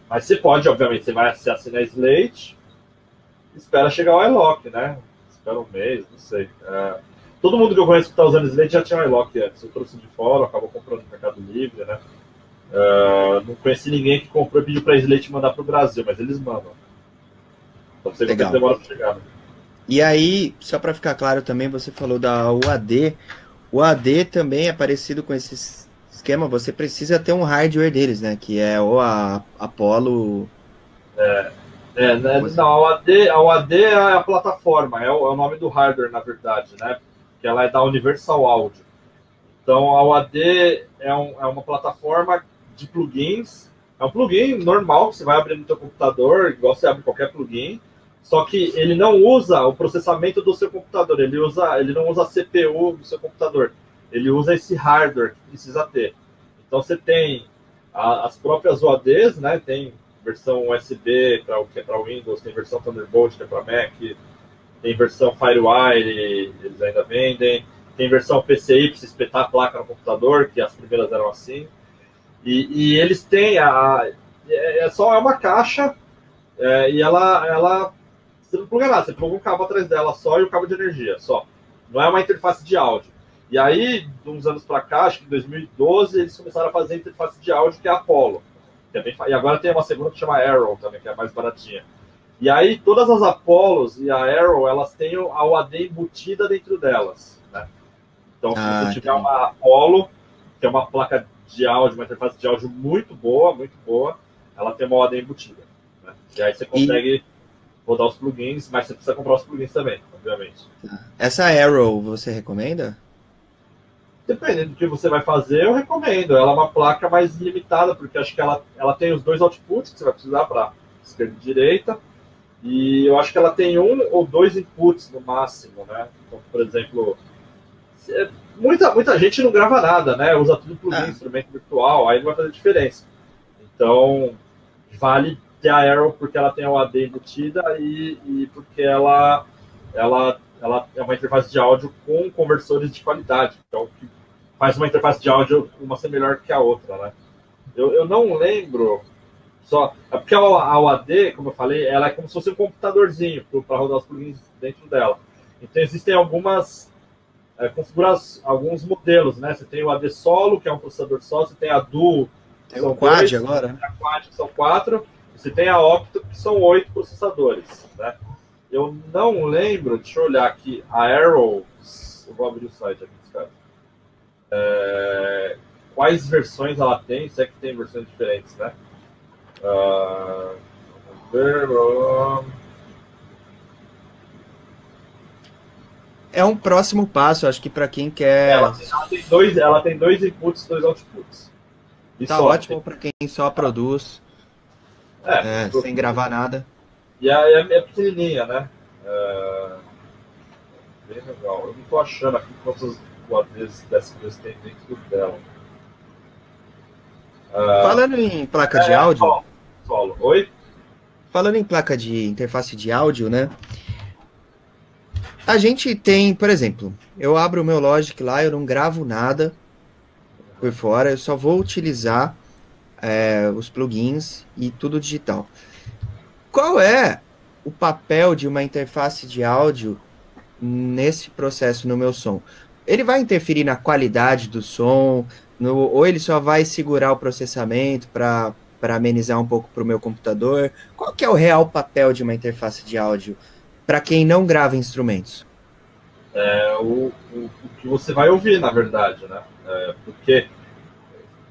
mas você pode, obviamente, você vai se assinar Slate, espera chegar o iLock, né? Espera um mês, não sei. Uh, Todo mundo que eu conheço que está usando Slate já tinha iLock antes. Eu trouxe de fora, acabou comprando no Mercado Livre, né? Uh, não conheci ninguém que comprou e pediu para Slate mandar para o Brasil, mas eles mandam. Então você Legal. demora para chegar. Né? E aí, só para ficar claro também, você falou da UAD. O AD também é parecido com esse esquema. Você precisa ter um hardware deles, né? Que é o a Apollo. É, é né? não, a UAD, a UAD é a plataforma, é o, é o nome do hardware, na verdade, né? que ela é da Universal Audio. Então, a UAD é, um, é uma plataforma de plugins. É um plugin normal que você vai abrir no seu computador, igual você abre qualquer plugin. Só que ele não usa o processamento do seu computador, ele, usa, ele não usa a CPU do seu computador, ele usa esse hardware que precisa ter. Então você tem a, as próprias OADs, né? Tem versão USB para o que é para Windows, tem versão Thunderbolt que é para Mac, tem versão Firewire, eles ainda vendem, tem versão PCI para se espetar a placa no computador, que as primeiras eram assim. E, e eles têm a. É, é, só é uma caixa é, e ela, ela. Você não pluga nada, você pluga um cabo atrás dela só e o cabo de energia, só. Não é uma interface de áudio. E aí, de uns anos para cá, acho que em 2012, eles começaram a fazer interface de áudio que é a Apollo. Que é bem, e agora tem uma segunda que chama Arrow também, que é mais baratinha. E aí, todas as Apollos e a Arrow, elas têm a UAD embutida dentro delas. Né? Então, se ah, você tiver entendi. uma Apollo, que é uma placa de áudio, uma interface de áudio muito boa, muito boa, ela tem uma UAD embutida. Né? E aí você consegue e... rodar os plugins, mas você precisa comprar os plugins também, obviamente. Essa Arrow você recomenda? Dependendo do que você vai fazer, eu recomendo. Ela é uma placa mais limitada, porque acho que ela, ela tem os dois outputs que você vai precisar para esquerda e direita e eu acho que ela tem um ou dois inputs no máximo, né? Então, por exemplo, muita, muita gente não grava nada, né? Usa tudo por é. instrumento virtual, aí não vai fazer diferença. Então, vale ter a Arrow porque ela tem a OAD embutida e, e porque ela, ela, ela é uma interface de áudio com conversores de qualidade. Então, faz uma interface de áudio uma ser melhor que a outra, né? Eu, eu não lembro só, é porque a, UAD, como eu falei, ela é como se fosse um computadorzinho para rodar os plugins dentro dela. Então existem algumas é, configurações, alguns modelos, né? Você tem o AD solo, que é um processador só, você tem a Duo, tem o Quad dois, agora. A Quad, que são quatro, você tem a Octo, que são oito processadores, né? Eu não lembro, deixa eu olhar aqui, a Arrow, eu vou abrir o site aqui dos caras. É, quais versões ela tem, se é que tem versões diferentes, né? Uh, é um próximo passo, acho que para quem quer. Ela tem, ela tem, dois, ela tem dois inputs, dois outputs. E tá ótimo para quem só produz, é, é, sem gravar nada. E a, é, é pequenininha, né? É, bem legal. Eu não tô achando aqui quantas UAVs dessa vez tem dentro dela. Uh, Falando em placa de é, áudio. Ó, solo. Oi? Falando em placa de interface de áudio, né? A gente tem, por exemplo, eu abro o meu Logic lá, eu não gravo nada por fora, eu só vou utilizar é, os plugins e tudo digital. Qual é o papel de uma interface de áudio nesse processo no meu som? Ele vai interferir na qualidade do som, no, ou ele só vai segurar o processamento para amenizar um pouco para o meu computador? Qual que é o real papel de uma interface de áudio para quem não grava instrumentos? É o, o, o, que você vai ouvir, na verdade, né? É, porque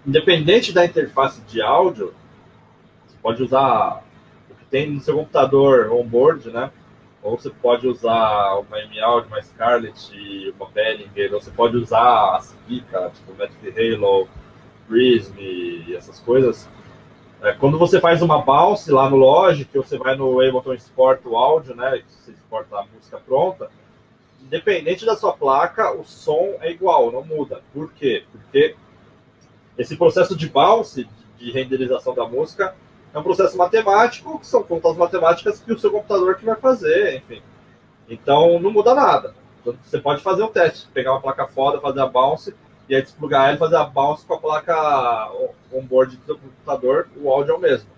independente da interface de áudio, você pode usar o que tem no seu computador on-board, né? Ou você pode usar uma M-Audio, uma Scarlett, uma Behringer, ou você pode usar as pica, tipo Magic Halo, Prism e essas coisas. É, quando você faz uma bounce lá no Logic, ou você vai no Ableton exporta o áudio, né? Você exporta a música pronta. Independente da sua placa, o som é igual, não muda. Por quê? Porque esse processo de bounce, de renderização da música, é um processo matemático, que são contas matemáticas que o seu computador que vai fazer, enfim. Então não muda nada. Então, você pode fazer um teste, pegar uma placa foda, fazer a bounce e aí desplugar ela e fazer a bounce com a placa onboard do seu computador, o áudio é o mesmo.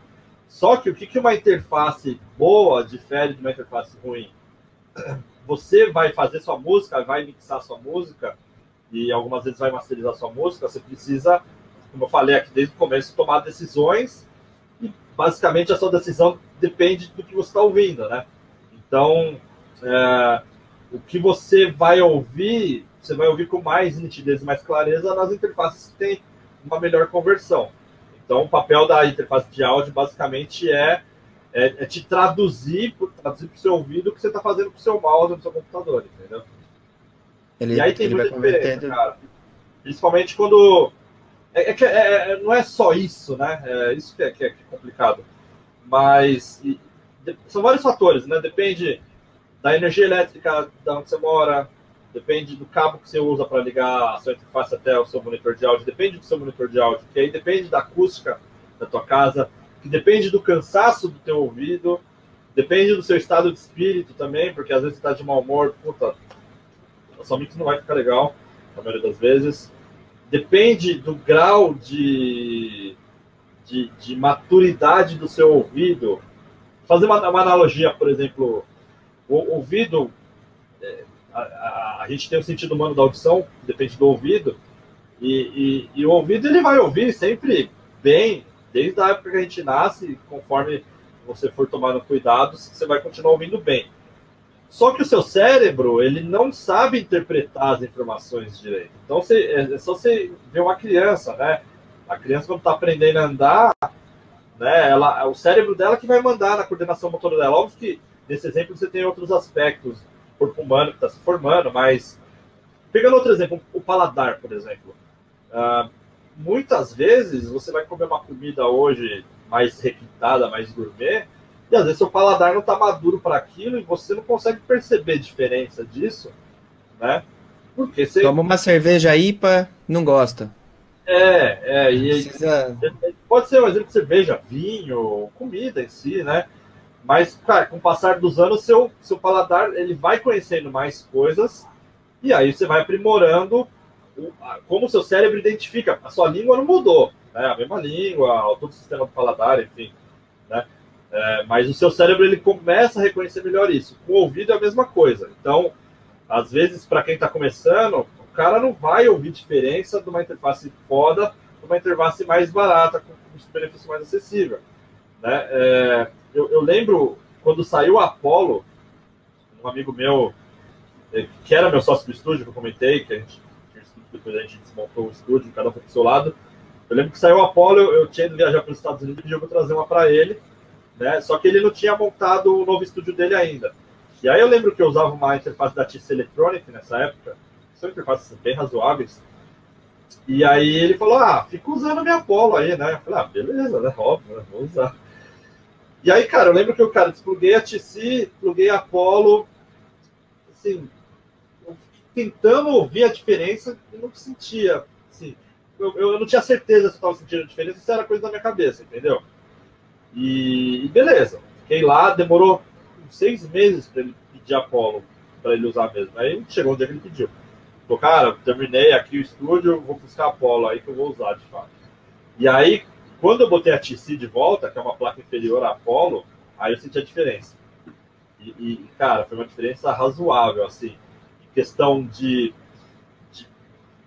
Só que o que, que uma interface boa difere de uma interface ruim? Você vai fazer sua música, vai mixar sua música e algumas vezes vai masterizar sua música, você precisa, como eu falei aqui desde o começo, tomar decisões e basicamente a sua decisão depende do que você está ouvindo, né? Então, é, o que você vai ouvir você vai ouvir com mais nitidez e mais clareza nas interfaces que têm uma melhor conversão. Então, o papel da interface de áudio basicamente é, é, é te traduzir, traduzir para o seu ouvido o que você está fazendo com o seu mouse no seu computador, entendeu? Ele, e aí tem muita diferença, cara. Principalmente quando. É, é, é, é, não é só isso, né? É isso que é, que é complicado. Mas são vários fatores, né? Depende da energia elétrica da onde você mora, depende do cabo que você usa para ligar a sua interface até o seu monitor de áudio, depende do seu monitor de áudio, que aí depende da acústica da tua casa, que depende do cansaço do teu ouvido, depende do seu estado de espírito também, porque às vezes você está de mau humor, puta, mix não vai ficar legal, na maioria das vezes. Depende do grau de, de, de maturidade do seu ouvido. Fazer uma, uma analogia, por exemplo, o ouvido, é, a, a, a, gente tem o sentido humano da audição, depende do ouvido, e, e, e, o ouvido ele vai ouvir sempre bem, desde a época que a gente nasce, conforme você for tomando cuidados, você vai continuar ouvindo bem. Só que o seu cérebro, ele não sabe interpretar as informações direito. Então, você, é, é só você ver uma criança, né? A criança, quando está aprendendo a andar, né, ela, o cérebro dela que vai mandar na coordenação motora dela. Óbvio que nesse exemplo você tem outros aspectos, o corpo humano que está se formando, mas pegando outro exemplo, o paladar, por exemplo. Uh, muitas vezes você vai comer uma comida hoje mais requintada, mais gourmet, e às vezes seu paladar não está maduro para aquilo e você não consegue perceber diferença disso, né? Porque você. Toma uma cerveja IPA, não gosta. É, é, e Precisa... pode ser um exemplo de cerveja, vinho, comida em si, né? Mas, cara, com o passar dos anos, seu, seu paladar ele vai conhecendo mais coisas e aí você vai aprimorando o, a, como o seu cérebro identifica. A sua língua não mudou, né? A mesma língua, todo o sistema do paladar, enfim? É, mas o seu cérebro ele começa a reconhecer melhor isso. Com o ouvido é a mesma coisa. Então, às vezes, para quem está começando, o cara não vai ouvir diferença de uma interface foda para uma interface mais barata, com um benefício mais acessível. Né? É, eu, eu, lembro quando saiu o Apollo, um amigo meu, é, que era meu sócio do estúdio, que eu comentei, que a gente, depois a gente desmontou o estúdio, cada um foi pro seu lado. Eu lembro que saiu o Apollo, eu, eu tinha ido viajar para os Estados Unidos e pediu para trazer uma para ele. Né? Só que ele não tinha montado o novo estúdio dele ainda. E aí eu lembro que eu usava uma interface da TC Electronic nessa época, são interfaces bem razoáveis. E aí ele falou: Ah, fica usando a minha Apollo aí, né? Eu falei: Ah, beleza, né? Óbvio, né? vou usar. E aí, cara, eu lembro que o cara despluguei a TC, pluguei a Apollo, assim, tentando ouvir a diferença e não sentia. Assim, eu, eu não tinha certeza se eu estava sentindo a diferença, isso era coisa da minha cabeça, entendeu? E, e beleza, fiquei lá, demorou seis meses para ele pedir Apollo, para ele usar mesmo. Aí chegou o dia que ele pediu. Falou, cara, terminei aqui o estúdio, vou buscar Apollo aí que eu vou usar de fato. E aí, quando eu botei a TC de volta, que é uma placa inferior à Apollo, aí eu senti a diferença. E, e cara, foi uma diferença razoável, assim, em questão de, de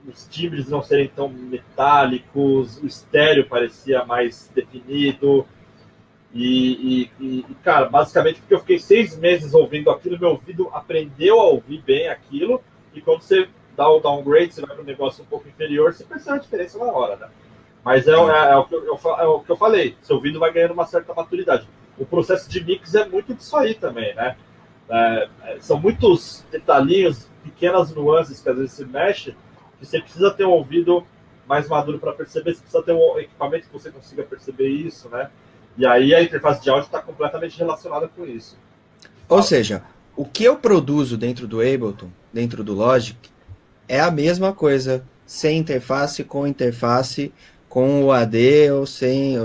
os timbres não serem tão metálicos, o estéreo parecia mais definido, e, e, e, cara, basicamente porque eu fiquei seis meses ouvindo aquilo, meu ouvido aprendeu a ouvir bem aquilo, e quando você dá o downgrade, você vai para um negócio um pouco inferior, você percebe a diferença na hora, né? Mas é, é, é, o que eu, é o que eu falei, seu ouvido vai ganhando uma certa maturidade. O processo de mix é muito disso aí também, né? É, é são muitos detalhinhos, pequenas nuances que às vezes se mexe, que você precisa ter um ouvido mais maduro para perceber, você precisa ter um equipamento que você consiga perceber isso, né? E aí a interface de áudio está completamente relacionada com isso. Ou seja, o que eu produzo dentro do Ableton, dentro do Logic, é a mesma coisa, sem interface, com interface, com o AD ou sem,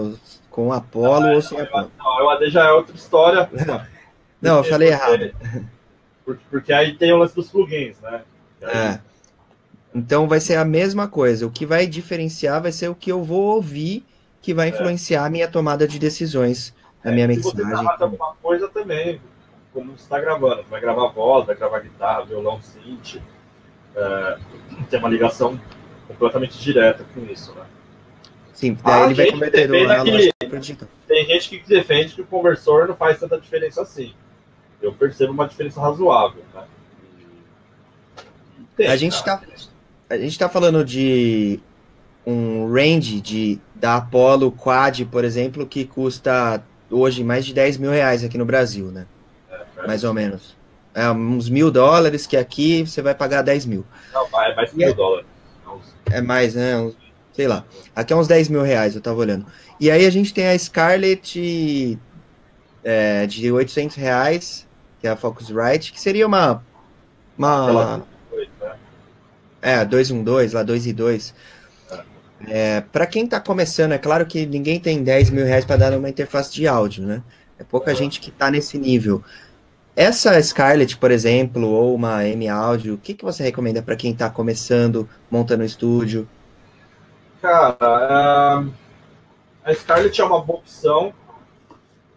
com o Apollo não, ou sem Apollo. Não, o AD já é outra história. não, eu falei errado. Porque, porque, aí tem o lance dos plugins, né? Aí... É. Então vai ser a mesma coisa. O que vai diferenciar vai ser o que eu vou ouvir que vai é. influenciar a minha tomada de decisões na é, minha mensagem. Se você tá alguma coisa também, como você está gravando, vai gravar voz, vai gravar guitarra, violão, synth, é, tem uma ligação completamente direta com isso, né? Sim, daí ah, ele vai cometer o Tem gente que defende que o conversor não faz tanta diferença assim. Eu percebo uma diferença razoável, né? Tem, a gente está a gente tá falando de um range de, da Apollo Quad, por exemplo, que custa hoje mais de 10 mil reais aqui no Brasil, né? É, mais ou menos. É, uns mil dólares, que aqui você vai pagar 10 mil. Não, é mais mil é, dólares. É mais, né? Sei lá. Aqui é uns 10 mil reais, eu tava olhando. E aí a gente tem a Scarlett é, de 800 reais, que é a Focusrite, que seria uma. uma é, 212, lá 2 e 2. É, para quem está começando, é claro que ninguém tem 10 mil reais para dar uma interface de áudio, né? É pouca gente que está nesse nível. Essa Scarlett, por exemplo, ou uma M Audio, o que, que você recomenda para quem está começando, montando um estúdio? Cara, a Scarlett é uma boa opção.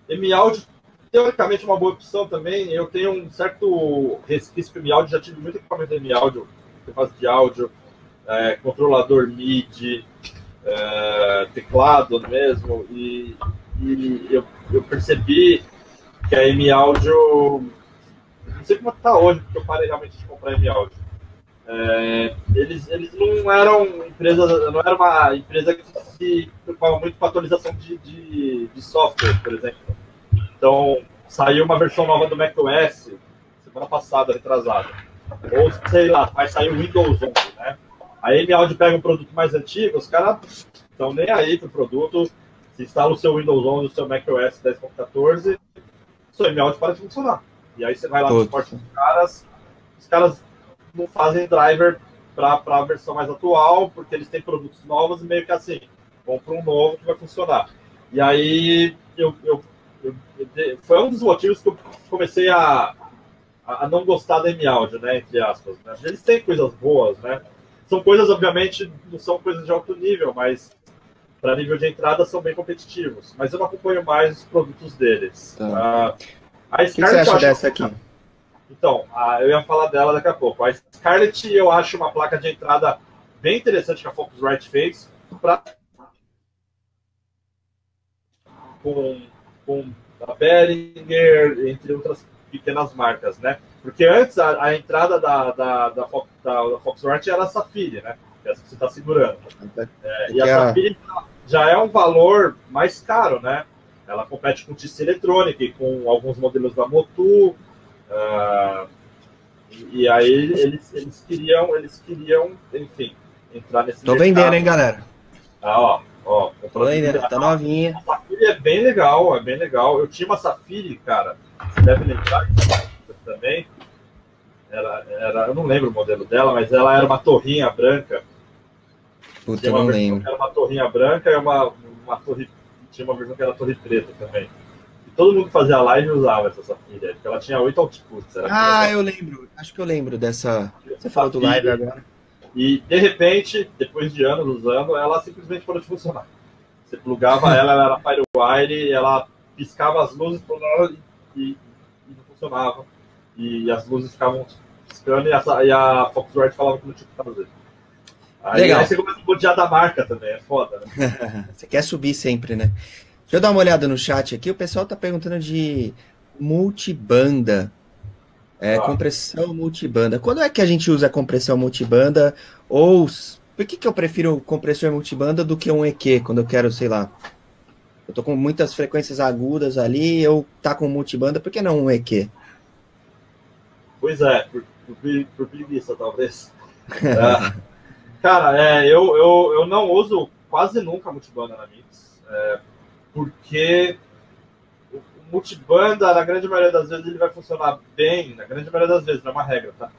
M Audio, teoricamente, é uma boa opção também. Eu tenho um certo resquício para M Audio, já tive muito equipamento M Audio, interface de áudio, é, controlador MIDI, é, teclado mesmo, e, e eu, eu, percebi que a M Audio, não sei como está hoje, porque eu parei realmente de comprar M Audio. É, eles, eles não eram empresa, não era uma empresa que se preocupava muito com a atualização de, de, de software, por exemplo. Então, saiu uma versão nova do macOS semana passada, retrasada. Ou, sei lá, vai sair o Windows 11, né? A M-Audio pega um produto mais antigo, os caras estão nem aí pro produto. Se instala o seu Windows 11, o seu macOS 10.14, seu M-Audio para de funcionar. E aí você vai lá no suporte dos caras, os caras não fazem driver para a versão mais atual, porque eles têm produtos novos e meio que assim, compra um novo que vai funcionar. E aí eu, eu, eu, foi um dos motivos que eu comecei a, a não gostar da M-Audio, né, entre aspas. Né? Eles têm coisas boas, né? São coisas, obviamente, não são coisas de alto nível, mas para nível de entrada são bem competitivos. Mas eu não acompanho mais os produtos deles. Tá. Uh, a Scarlett, o que você acha dessa aqui? Então, eu ia falar dela daqui a pouco. A Scarlett eu acho uma placa de entrada bem interessante que a Focusrite fez para com, com a Behringer, entre outras pequenas marcas, né? Porque antes a, a entrada da, da, da, da, da Foxrite era a Safiri, né? Que é essa que você está segurando. É, e a Safiri já é um valor mais caro, né? Ela compete com TC Electronic, com alguns modelos da Motu. Uh, e, e, aí eles, eles queriam, eles queriam, enfim, entrar nesse Tô mercado. vendendo, hein, galera? Ah, ó, ó. Tô vendendo, tá novinha. A Safiri é bem legal, é bem legal. Eu tinha uma Safiri, cara, você deve lembrar também. Era, era, eu não lembro o modelo dela, mas ela era uma torrinha branca. Puta, eu não lembro. Era uma torrinha branca e uma, uma torre. Tinha uma versão que era torre preta também. E todo mundo que fazia live usava essa safira, porque ela tinha oito outputs. ah, eu lembro. Acho que eu lembro dessa. Você falou do live agora. E de repente, depois de anos usando, ela simplesmente parou de funcionar. Você plugava ela, ela era Firewire, ela piscava as luzes e, e não funcionava e as luzes ficavam piscando e a, e a falava que não tinha que fazer. Aí, Legal. aí você começa a bodear da marca também, é foda, né? você quer subir sempre, né? Deixa eu dar uma olhada no chat aqui. O pessoal tá perguntando de multibanda. É, ah. compressão multibanda. Quando é que a gente usa compressão multibanda? Ou por que, que eu prefiro compressor multibanda do que um EQ quando eu quero, sei lá, eu tô com muitas frequências agudas ali, eu tá com multibanda, por que não um EQ? Pois é, por, por, por preguiça, talvez. é, cara, é, eu, eu, eu não uso quase nunca multibanda na Mix, é, porque o multibanda, na grande maioria das vezes, ele vai funcionar bem, na grande maioria das vezes, não é uma regra, tá?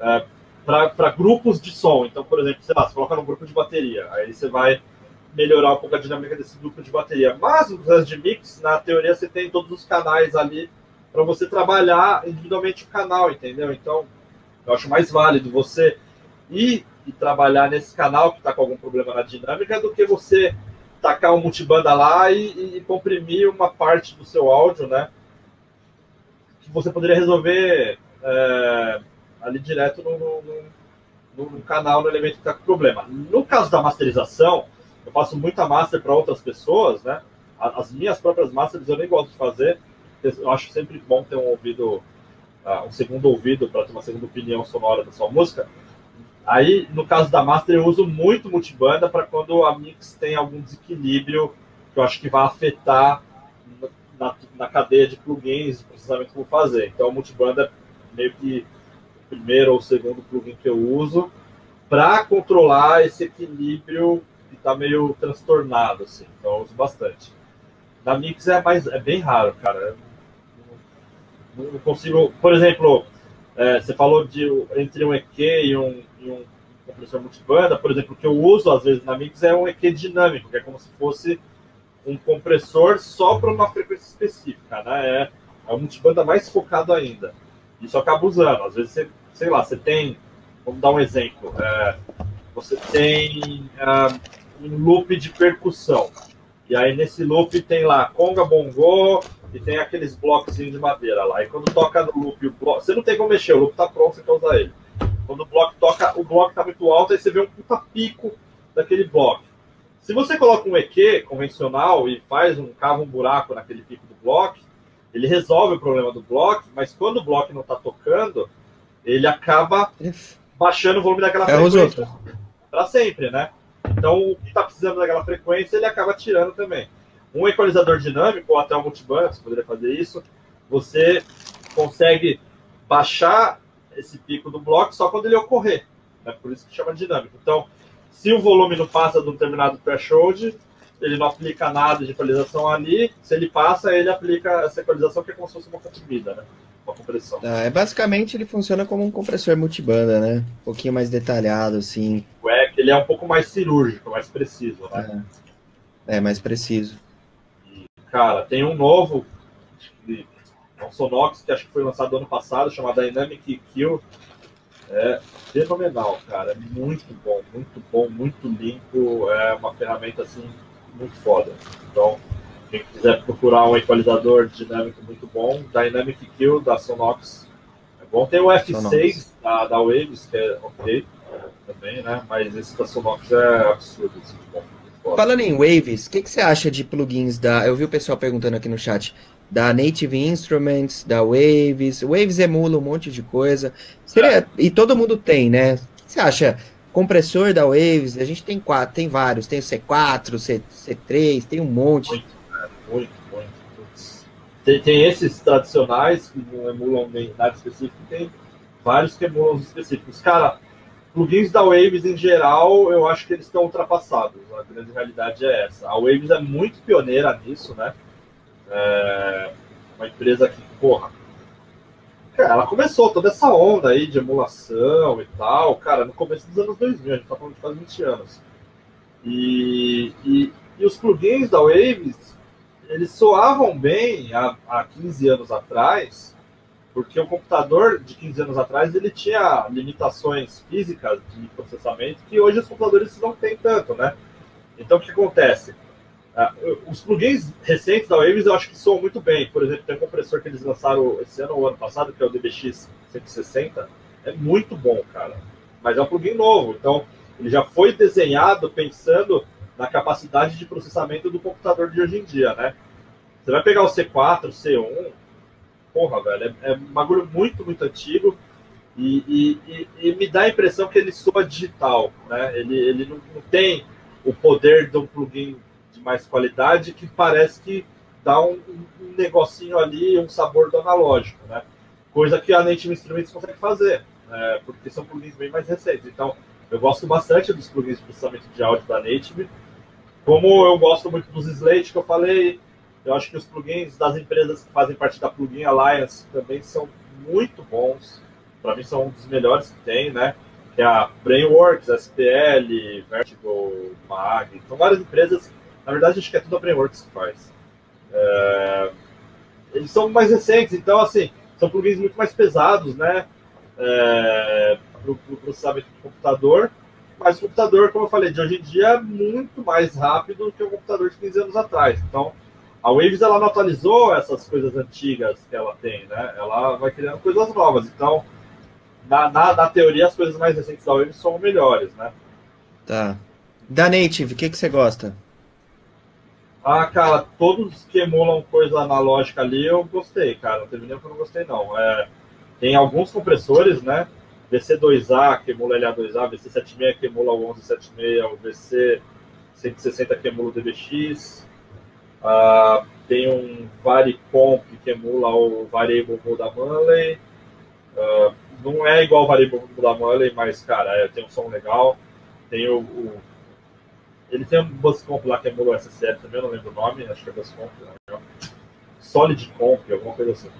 É, para grupos de som. Então, por exemplo, sei lá, você coloca num grupo de bateria, aí você vai melhorar um pouco a dinâmica desse grupo de bateria. Mas no processo de mix, na teoria, você tem todos os canais ali para você trabalhar individualmente o canal, entendeu? Então, eu acho mais válido você ir e trabalhar nesse canal que está com algum problema na dinâmica do que você tacar um multibanda lá e, e, comprimir uma parte do seu áudio, né? Que você poderia resolver é, ali direto no, no, no, no, canal, no elemento que está com problema. No caso da masterização, eu faço muita master para outras pessoas, né? As minhas próprias masters eu nem gosto de fazer, eu acho sempre bom ter um ouvido, uh, um segundo ouvido para ter uma segunda opinião sonora da sua música. Aí, no caso da master, eu uso muito multibanda para quando a mix tem algum desequilíbrio que eu acho que vai afetar na, na cadeia de plugins de processamento que eu vou fazer. Então, multibanda é meio que o primeiro ou o segundo plugin que eu uso para controlar esse equilíbrio que está meio transtornado, assim. Então, eu uso bastante. Na Mix é, mais, é bem raro, cara não consigo. Por exemplo, é, você falou de entre um EQ e um, e um compressor multibanda, por exemplo, o que eu uso às vezes na Mix é um EQ dinâmico, que é como se fosse um compressor só para uma frequência específica, né? É, é um multibanda mais focado ainda. Isso eu acabo usando. Às vezes, você, sei lá, você tem. Vamos dar um exemplo. É, você tem uh, um loop de percussão. E aí nesse loop tem lá conga, bongo e tem aqueles blocos de madeira lá. E quando toca no loop, o bloco, você não tem como mexer, o loop tá pronto, você quer usar ele. Quando o bloco toca, o bloco tá muito alto, aí você vê um puta pico daquele bloco. Se você coloca um EQ convencional e faz um cava um buraco naquele pico do bloco, ele resolve o problema do bloco, mas quando o bloco não está tocando, ele acaba baixando o volume daquela é frequência para sempre, né? Então, o que está precisando daquela frequência, ele acaba tirando também. Um equalizador dinâmico, ou até um multiband, você poderia fazer isso, você consegue baixar esse pico do bloco só quando ele ocorrer. Né? Por isso que chama dinâmico. Então, se o volume não passa de um determinado threshold, ele não aplica nada de equalização ali. Se ele passa, ele aplica essa equalização que é como se fosse uma comprimida, né? Uma compressão. Ah, é, basicamente, ele funciona como um compressor multibanda, né? Um pouquinho mais detalhado, assim. É, que ele é um pouco mais cirúrgico, mais preciso, né? É, é mais preciso. Cara, tem um novo, um Sonox, que acho que foi lançado ano passado, chamado Dynamic Kill. É fenomenal, cara. Muito bom, muito bom, muito limpo. É uma ferramenta assim muito foda. Então, quem quiser procurar um equalizador dinâmico muito bom, Dynamic Kill da Sonox é bom. Tem o F6 da, da Waves, que é ok também, né? Mas esse da Sonox é absurdo, assim, bom. Falando em Waves, o que, que você acha de plugins da. Eu vi o pessoal perguntando aqui no chat. Da Native Instruments, da Waves. Waves emula um monte de coisa. Seria... E todo mundo tem, né? O que você acha? compressor da Waves, a gente tem quatro, tem vários, tem o C4, C, C3, tem um monte. Muito, muito, muito. Tem, tem, esses tradicionais que não emulam nada específico, tem vários que emulam os específicos. Cara, plugins da Waves em geral, eu acho que eles estão ultrapassados. A grande realidade é essa. A Waves é muito pioneira nisso, né? É uma empresa que, porra, ela começou toda essa onda aí de emulação e tal, cara, no começo dos anos 2000, a gente tá falando de quase 20 anos. E, e, e os plugins da Waves, eles soavam bem há, há 15 anos atrás, porque o computador de 15 anos atrás ele tinha limitações físicas de processamento que hoje os computadores não têm tanto, né? Então o que acontece? Uh, os plugins recentes da Waves eu acho que soam muito bem. Por exemplo, tem um compressor que eles lançaram esse ano ou ano passado, que é o DBX 160. É muito bom, cara. Mas é um plugin novo. Então, ele já foi desenhado pensando na capacidade de processamento do computador de hoje em dia, né? Você vai pegar o C4, o C1, porra, velho, é, é um bagulho muito, muito antigo. E, e, e, e, me dá a impressão que ele soa digital, né? Ele, ele não, não tem o poder de um plugin mais qualidade que parece que dá um, um negocinho ali, um sabor do analógico, né? Coisa que a Native Instruments consegue fazer, né? porque são plugins bem mais recentes. Então, eu gosto bastante dos plugins de processamento de áudio da Native, como eu gosto muito dos Slate que eu falei, eu acho que os plugins das empresas que fazem parte da Plugin Alliance também são muito bons. Para mim, são um dos melhores que tem, né? Que é a Brainworks, SPL, Vertigo, Mag. São várias empresas na verdade, acho que é tudo a Brainworks que faz. É... Eles são mais recentes, então, assim, são plugins muito mais pesados, né? É... Para o processamento do computador. Mas o computador, como eu falei, de hoje em dia é muito mais rápido do que o computador de 15 anos atrás. Então, a Waves ela não atualizou essas coisas antigas que ela tem, né? Ela vai criando coisas novas. Então, na, na, na teoria, as coisas mais recentes da Waves são melhores, né? Tá. Da Native, o que, que você gosta? Ah, cara, todos que emulam coisa analógica ali eu gostei, cara. Não teve nenhum que eu não gostei, não. É, tem alguns compressores, né? VC2A que emula LA2A, VC76 que emula o 1176, o VC160 que emula o DBX. Ah, tem um Varicomp que emula o Variable da Manley. Ah, não é igual o Variable da Manley, mas, cara, é, tem um som legal. Tem o, o ele tem um Buscomp lá que é o SSL também, eu não lembro o nome, acho que é Buscomp. Né? Solid Comp, alguma coisa assim.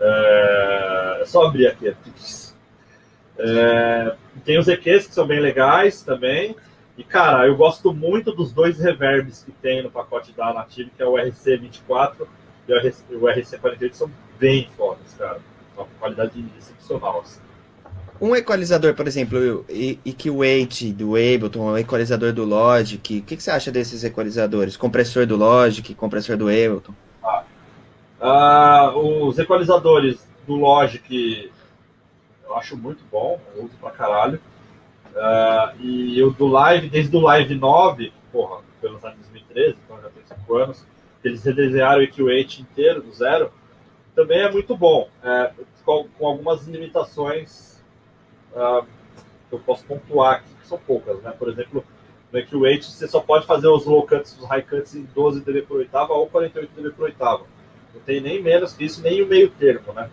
É, é só abrir aqui. É, tem os EQs que são bem legais também. E, cara, eu gosto muito dos dois reverbs que tem no pacote da Native, que é o RC24 e o RC48, são bem fodas, cara. Uma qualidade excepcional, assim. Um equalizador, por exemplo, EQ8 do Ableton, o equalizador do Logic, o que, que, você acha desses equalizadores? Compressor do Logic, compressor do Ableton? Ah. Ah, os equalizadores do Logic eu acho muito bom, eu uso pra caralho. Uh, e o do Live, desde o Live 9, porra, foi lançado em 2013, então já tem 5 anos, eles redesenharam o EQ8 inteiro, do zero, também é muito bom, é, com, com, algumas limitações uh, que eu posso pontuar aqui, que são poucas, né? Por exemplo, no EQ8 você só pode fazer os low cuts, os high cuts em 12 dB por oitava ou 48 dB por oitava. Não tem nem menos que isso, nem o meio termo, né?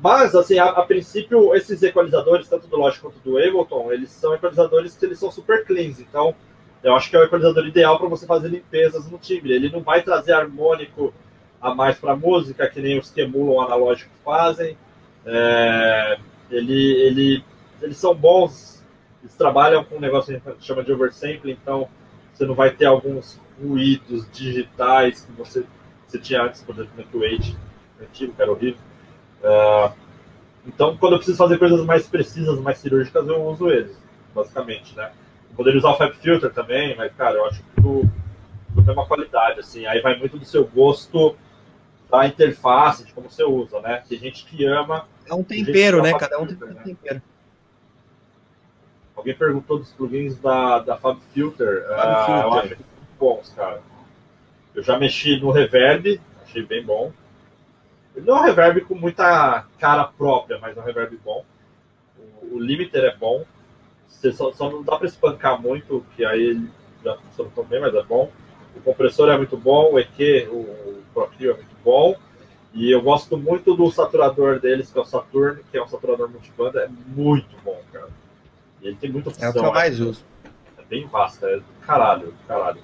Mas, assim, a, a, princípio, esses equalizadores, tanto do Logic quanto do Ableton, eles são equalizadores que eles são super cleans. Então, eu acho que é o equalizador ideal para você fazer limpezas no timbre. Ele não vai trazer harmônico a mais para a música, que nem os que emulam analógico fazem. É, ele, ele, eles são bons, eles trabalham com um negócio que a gente chama de oversampling, então você não vai ter alguns ruídos digitais que você, você tinha antes, por exemplo, no Q8 antigo, que era horrível. Uh, então, quando eu preciso fazer coisas mais precisas, mais cirúrgicas, eu uso eles, basicamente, né? Eu poderia usar o Fab Filter também, mas, cara, eu acho que tudo, tudo é uma qualidade, assim. Aí vai muito do seu gosto da interface, de como você usa, né? Tem gente que ama... É um tempero, né? Cada um tem um né? tempero. Alguém perguntou dos plugins da, da Fab Filter. Fab uh, Filter. Eu acho muito bons, cara. Eu já mexi no Reverb, achei bem bom. Ele não é um reverb com muita cara própria, mas é um reverb bom. O, o limiter é bom. Você só, só não dá para espancar muito, que aí ele já funciona tão bem, mas é bom. O compressor é muito bom, o EQ, o ProClio é muito bom. E eu gosto muito do saturador deles, que é o Saturn, que é um saturador multibanda, é muito bom, cara. E ele tem muita opção. É o que eu mais uso. É bem vasto, é caralho, caralho.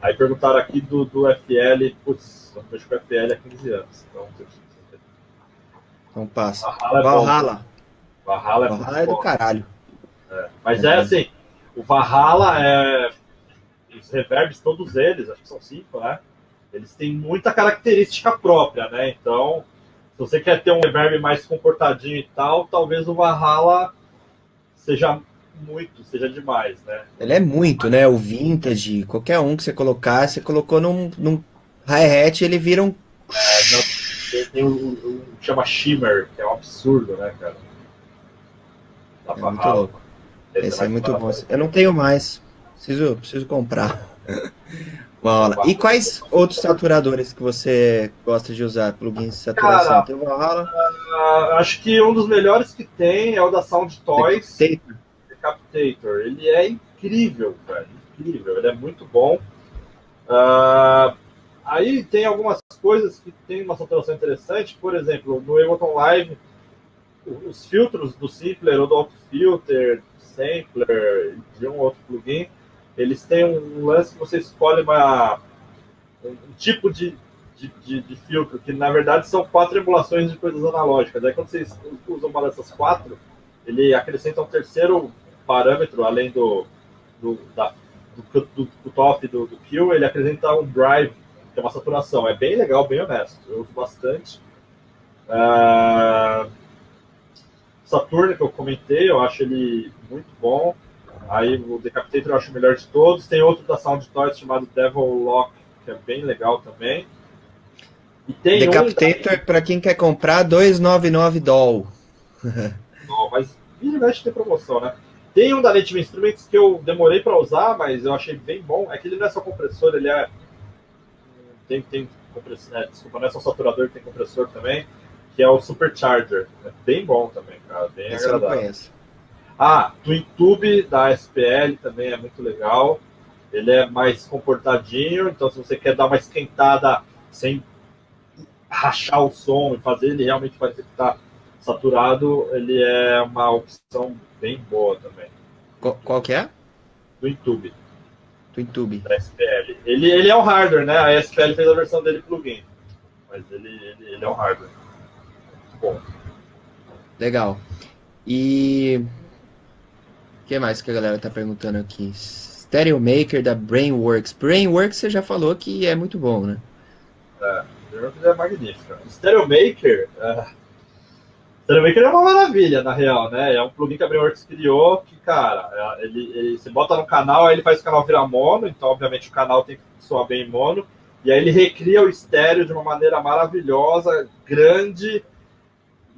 Aí perguntaram aqui do, do FL, putz, eu mexo com FL há 15 anos, então então passa. Valhalla. É Valhalla é, Valhalla é do caralho. É. Mas é, é assim, o Valhalla é. Os reverbs, todos eles, acho que são cinco, né? Eles têm muita característica própria, né? Então, se você quer ter um reverb mais comportadinho e tal, talvez o Valhalla seja muito, seja demais, né? Ele é muito, né? O vintage, qualquer um que você colocar, você colocou num, num hi-hat, ele vira um. É, tem, o, que chama Shimmer, que é um absurdo, né, cara? é muito louco. Esse, Esse é muito bom. Eu não tenho mais. Preciso, preciso comprar. Valhalla. E quais outros saturadores que você gosta de usar? Plugins de saturação? Cara, tem o Valhalla? Uh, acho que um dos melhores que tem é o da Sound Toys. Decapitator. Decapitator. Ele é incrível, cara. Incrível. Ele é muito bom. Uh, Aí tem algumas coisas que tem uma saturação interessante, por exemplo, no Ableton Live, os filtros do Simpler ou do Autofilter, Sampler, de um outro plugin, eles têm um lance que você escolhe uma, um tipo de, de, de, de filtro, que na verdade são quatro emulações de coisas analógicas. Aí quando vocês usam uma dessas quatro, ele acrescenta um terceiro parâmetro, além do, do, da, do, do, do top do, do kill, ele acrescenta um drive tem uma saturação. É bem legal, bem honesto. Eu uso bastante. Uh, Saturno, que eu comentei, eu acho ele muito bom. Aí o Decapitator eu acho o melhor de todos. Tem outro da Sound Toys chamado Devil Lock, que é bem legal também. E tem Decapitator, um... para quem quer comprar, 299 doll. Não, mas vira e tem promoção, né? Tem um da Native Instruments que eu demorei para usar, mas eu achei bem bom. É que ele não é só compressor, ele é tem, tem compressor, é, desculpa, não é só saturador, tem compressor também, que é o Supercharger. É bem bom também, cara, bem Esse agradável. Eu não conheço. Ah, Twin Tube da SPL também é muito legal. Ele é mais comportadinho, então se você quer dar uma esquentada sem rachar o som e fazer ele realmente parecer que está saturado, ele é uma opção bem boa também. Qual, qual que é? Twin Tube. TwinTube. Da SPL. Ele, ele é um hardware, né? A SPL fez a versão dele plugin. Mas ele, ele, ele é um hardware. bom. Legal. E o que mais que a galera tá perguntando aqui? Stereo Maker da Brainworks. Brainworks você já falou que é muito bom, né? É, é magnífica. Stereo Maker, uh, Stereo Maker é uma maravilha, na real, né? É um plugin que a Brainworks criou que, cara, é, ele, ele, você bota no canal, aí ele faz o canal virar mono, então, obviamente, o canal tem que soar bem mono, e aí ele recria o estéreo de uma maneira maravilhosa, grande,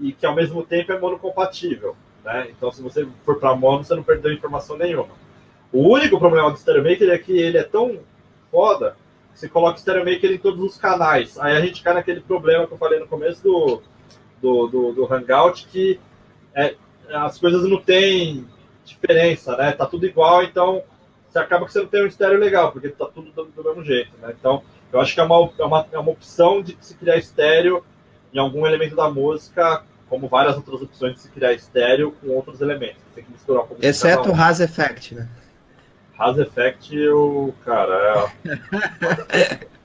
e que ao mesmo tempo é monocompatível. Né? Então, se você for para mono, você não perdeu informação nenhuma. O único problema do Stereo Maker é que ele é tão foda que você coloca o Stereo Maker em todos os canais. Aí a gente cai naquele problema que eu falei no começo do, do, do, do Hangout, que é, as coisas não têm diferença, né? Tá tudo igual, então você acaba que você não tem um estéreo legal, porque tá tudo do, do mesmo jeito, né? Então, eu acho que é uma, é uma, é uma opção de se criar estéreo em algum elemento da música, como várias outras opções de se criar estéreo com outros elementos. Você tem que misturar Exceto o Has Effect, né? Has Effect, eu, cara, é...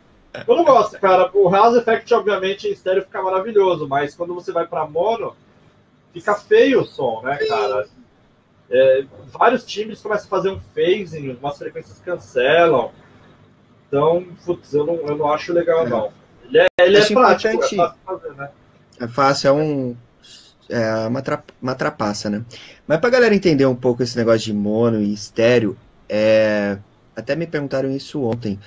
eu não gosto, cara. O Has Effect, obviamente, em estéreo fica maravilhoso, mas quando você vai para mono, fica feio o som, né, cara? É, vários times começam a fazer um phasing, umas frequências cancelam. Então, putz, eu não, eu não acho legal, é. não. Ele é, ele é prático, é fácil fazer, né? É fácil, é um. É uma, tra, uma trapaça, né? Mas pra galera entender um pouco esse negócio de mono e estéreo, é... até me perguntaram isso ontem.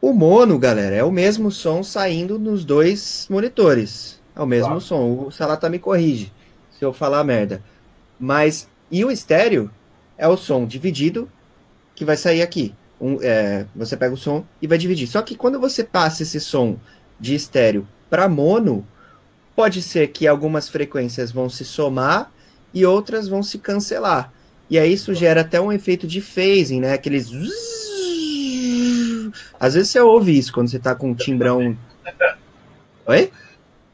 O mono, galera, é o mesmo som saindo nos dois monitores. É o mesmo claro. som. O Salata me corrige se eu falar merda. Mas, e o estéreo é o som dividido que vai sair aqui um, é, você pega o som e vai dividir. Só que quando você passa esse som de estéreo para mono, pode ser que algumas frequências vão se somar e outras vão se cancelar. E aí isso gera até um efeito de phasing, né? Aqueles. Às vezes você ouve isso quando você tá com um timbrão. Oi?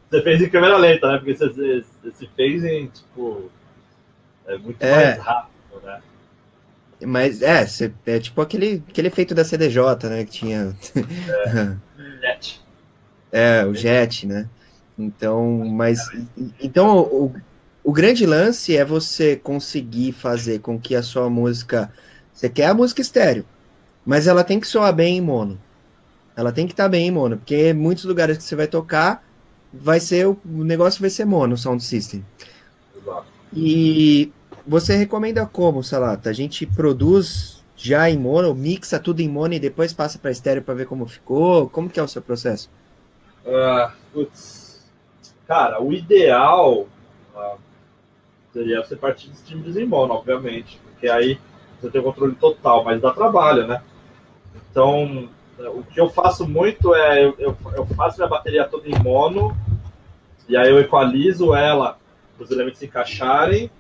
Você fez em câmera lenta, né? Porque esse, esse phasing, tipo, é muito é. mais rápido. Mas é, cê, é tipo aquele, aquele efeito da CDJ, né? Que tinha. É, jet. é, o Jet, né? Então, mas. Então, o, o grande lance é você conseguir fazer com que a sua música. Você quer a música estéreo, mas ela tem que soar bem em mono. Ela tem que estar tá bem em mono, porque muitos lugares que você vai tocar, vai ser o, o negócio vai ser mono, sound system. E você recomenda como, Salata? A gente produz já em mono, mixa tudo em mono e depois passa para estéreo para ver como ficou? Como que é o seu processo? Uh, putz, cara, o ideal uh, seria você partir de timbres em mono, obviamente, porque aí você tem o controle total, mas dá trabalho, né? Então, o que eu faço muito é eu, eu, faço minha bateria toda em mono e aí eu equalizo ela para os elementos se encaixarem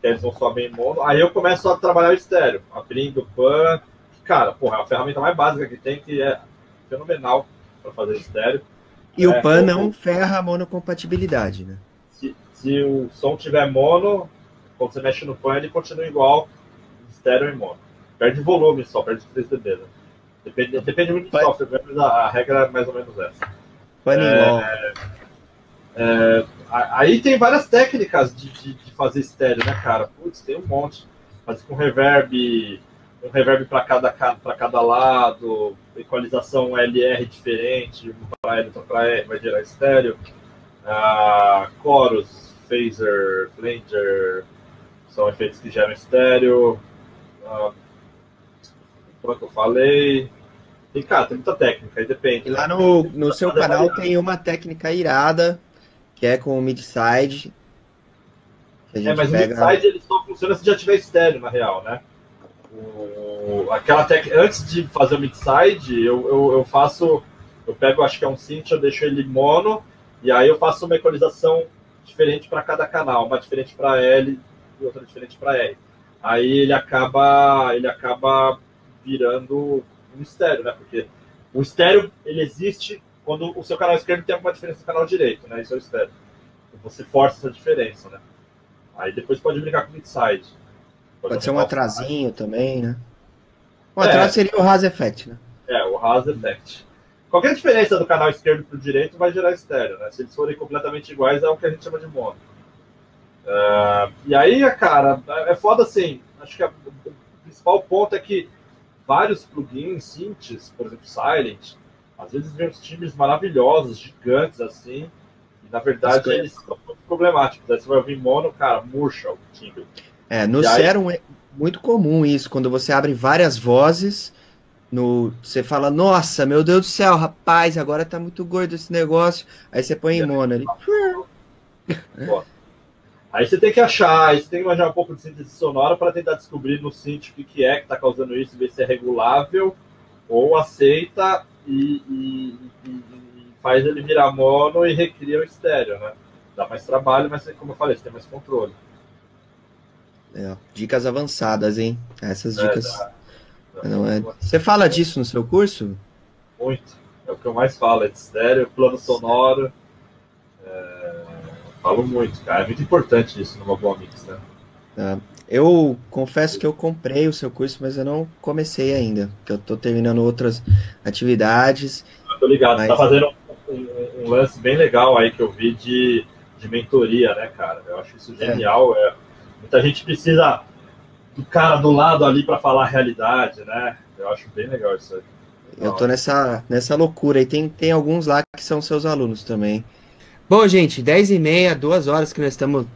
que eles vão soar bem mono. Aí eu começo a trabalhar o estéreo, abrindo pan. Cara, porra, é a ferramenta mais básica que tem, que é fenomenal para fazer estéreo. E é, o pan não ferra a monocompatibilidade, né? Se, se o som tiver mono, quando você mexe no pan, ele continua igual, estéreo e mono. Perde volume só, perde 3 dB. Né? Depende, depende muito do software, mas a, regra é mais ou menos essa. É, é, aí tem várias técnicas de, de, de, fazer estéreo, né, cara? Putz, tem um monte. Fazer com reverb, um reverb para cada, cada lado, equalização LR diferente, um para L, outro para R, vai gerar estéreo. Ah, chorus, phaser, flanger, são efeitos que geram estéreo. Ah, como é que eu falei? E, cara, tem muita técnica, aí depende. E lá no, no seu canal tem uma técnica irada que é com o midside. É, mas pega... o midside ele só funciona se já tiver estéreo, na real, né? O, aquela tec... Antes de fazer o midside, eu, eu, eu, faço. Eu pego, acho que é um synth, eu deixo ele mono, e aí eu faço uma equalização diferente para cada canal, uma diferente para L e outra diferente para R. Aí ele acaba, ele acaba virando um estéreo, né? Porque o estéreo ele existe quando o seu canal esquerdo tem alguma diferença do canal direito, né? Isso eu espero. Você força essa diferença, né? Aí depois pode brincar com o midside. Pode, pode ser um atrasinho também, né? O atraso é, seria o Haas Effect, né? É, o Haas Effect. qualquer diferença do canal esquerdo para o direito vai gerar estéreo, né? Se eles forem completamente iguais, é o que a gente chama de mono. Uh, e aí, cara, é foda assim. Acho que a, o principal ponto é que vários plugins, synths, por exemplo, Silent, às vezes vem uns times maravilhosos, gigantes assim, e na verdade eles são muito problemáticos. Aí você vai ouvir mono, cara, murcha o timbre. É, no Serum é muito comum isso, quando você abre várias vozes, no, você fala, nossa, meu Deus do céu, rapaz, agora tá muito gordo esse negócio. Aí você põe em mono ali. Aí você tem que achar, aí você tem que imaginar um pouco de síntese sonora para tentar descobrir no synth o que, que é que está causando isso, ver se é regulável ou aceita e, e, e, faz ele virar mono e recria o estéreo, né? Dá mais trabalho, mas como eu falei, você tem mais controle. É, dicas avançadas, hein? Essas é, dicas. É, Não é... Você fala disso no seu curso? Muito. É o que eu mais falo, é de estéreo, plano sonoro. É... Falo muito, cara. É muito importante isso numa boa mix, né? É. Eu confesso que eu comprei o seu curso, mas eu não comecei ainda, porque eu tô terminando outras atividades. Eu tô ligado, mas... tá fazendo um, um, lance bem legal aí que eu vi de, de mentoria, né, cara? Eu acho isso é. genial. É. Muita gente precisa do cara do lado ali para falar a realidade, né? Eu acho bem legal isso aí. Eu tô nessa, nessa loucura e tem, tem alguns lá que são seus alunos também. Bom, gente, 10 e meia, duas horas que nós estamos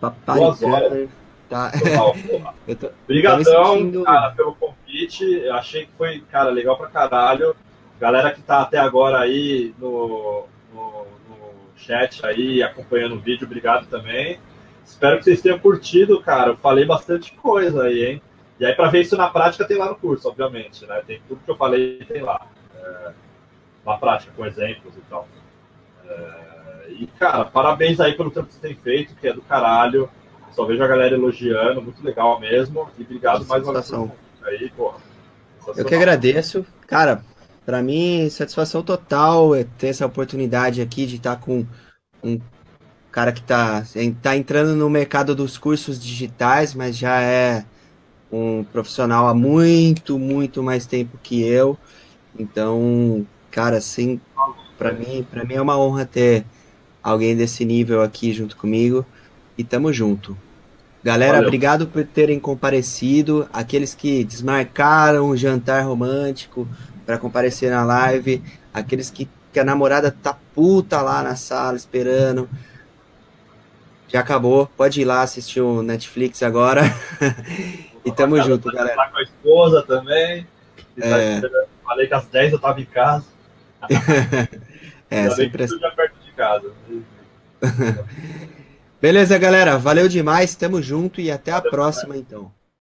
paparicando. Tá. Obrigadão, cara, pelo convite. Eu achei que foi, cara, legal pra caralho. Galera que tá até agora aí no, no, no chat aí, acompanhando o vídeo, obrigado também. Espero que vocês tenham curtido, cara. Eu falei bastante coisa aí, hein? E aí, para ver isso na prática, tem lá no curso, obviamente, né? Tem tudo que eu falei, tem lá. É, na prática, com exemplos e tal. É, e, cara, parabéns aí pelo tempo que você tem feito, que é do caralho. Só vejo a galera elogiando, muito legal mesmo. E obrigado mais uma vez aí, porra. Eu que agradeço. Cara, para mim, satisfação total é ter essa oportunidade aqui de estar com um cara que está tá entrando no mercado dos cursos digitais, mas já é um profissional há muito, muito mais tempo que eu. Então, cara, assim, para mim, para mim é uma honra ter alguém desse nível aqui junto comigo e tamo junto. Galera, Valeu. obrigado por terem comparecido. Aqueles que desmarcaram o jantar romântico para comparecer na live, aqueles que, que a namorada tá puta lá na sala esperando. Já acabou, pode ir lá assistir o Netflix agora. e tamo junto, galera. Tá com a esposa também. É... Tá Falei que às 10 eu tava em casa. é, sempre assim. perto de casa. Beleza, galera. Valeu demais. Tamo junto e até a próxima, então.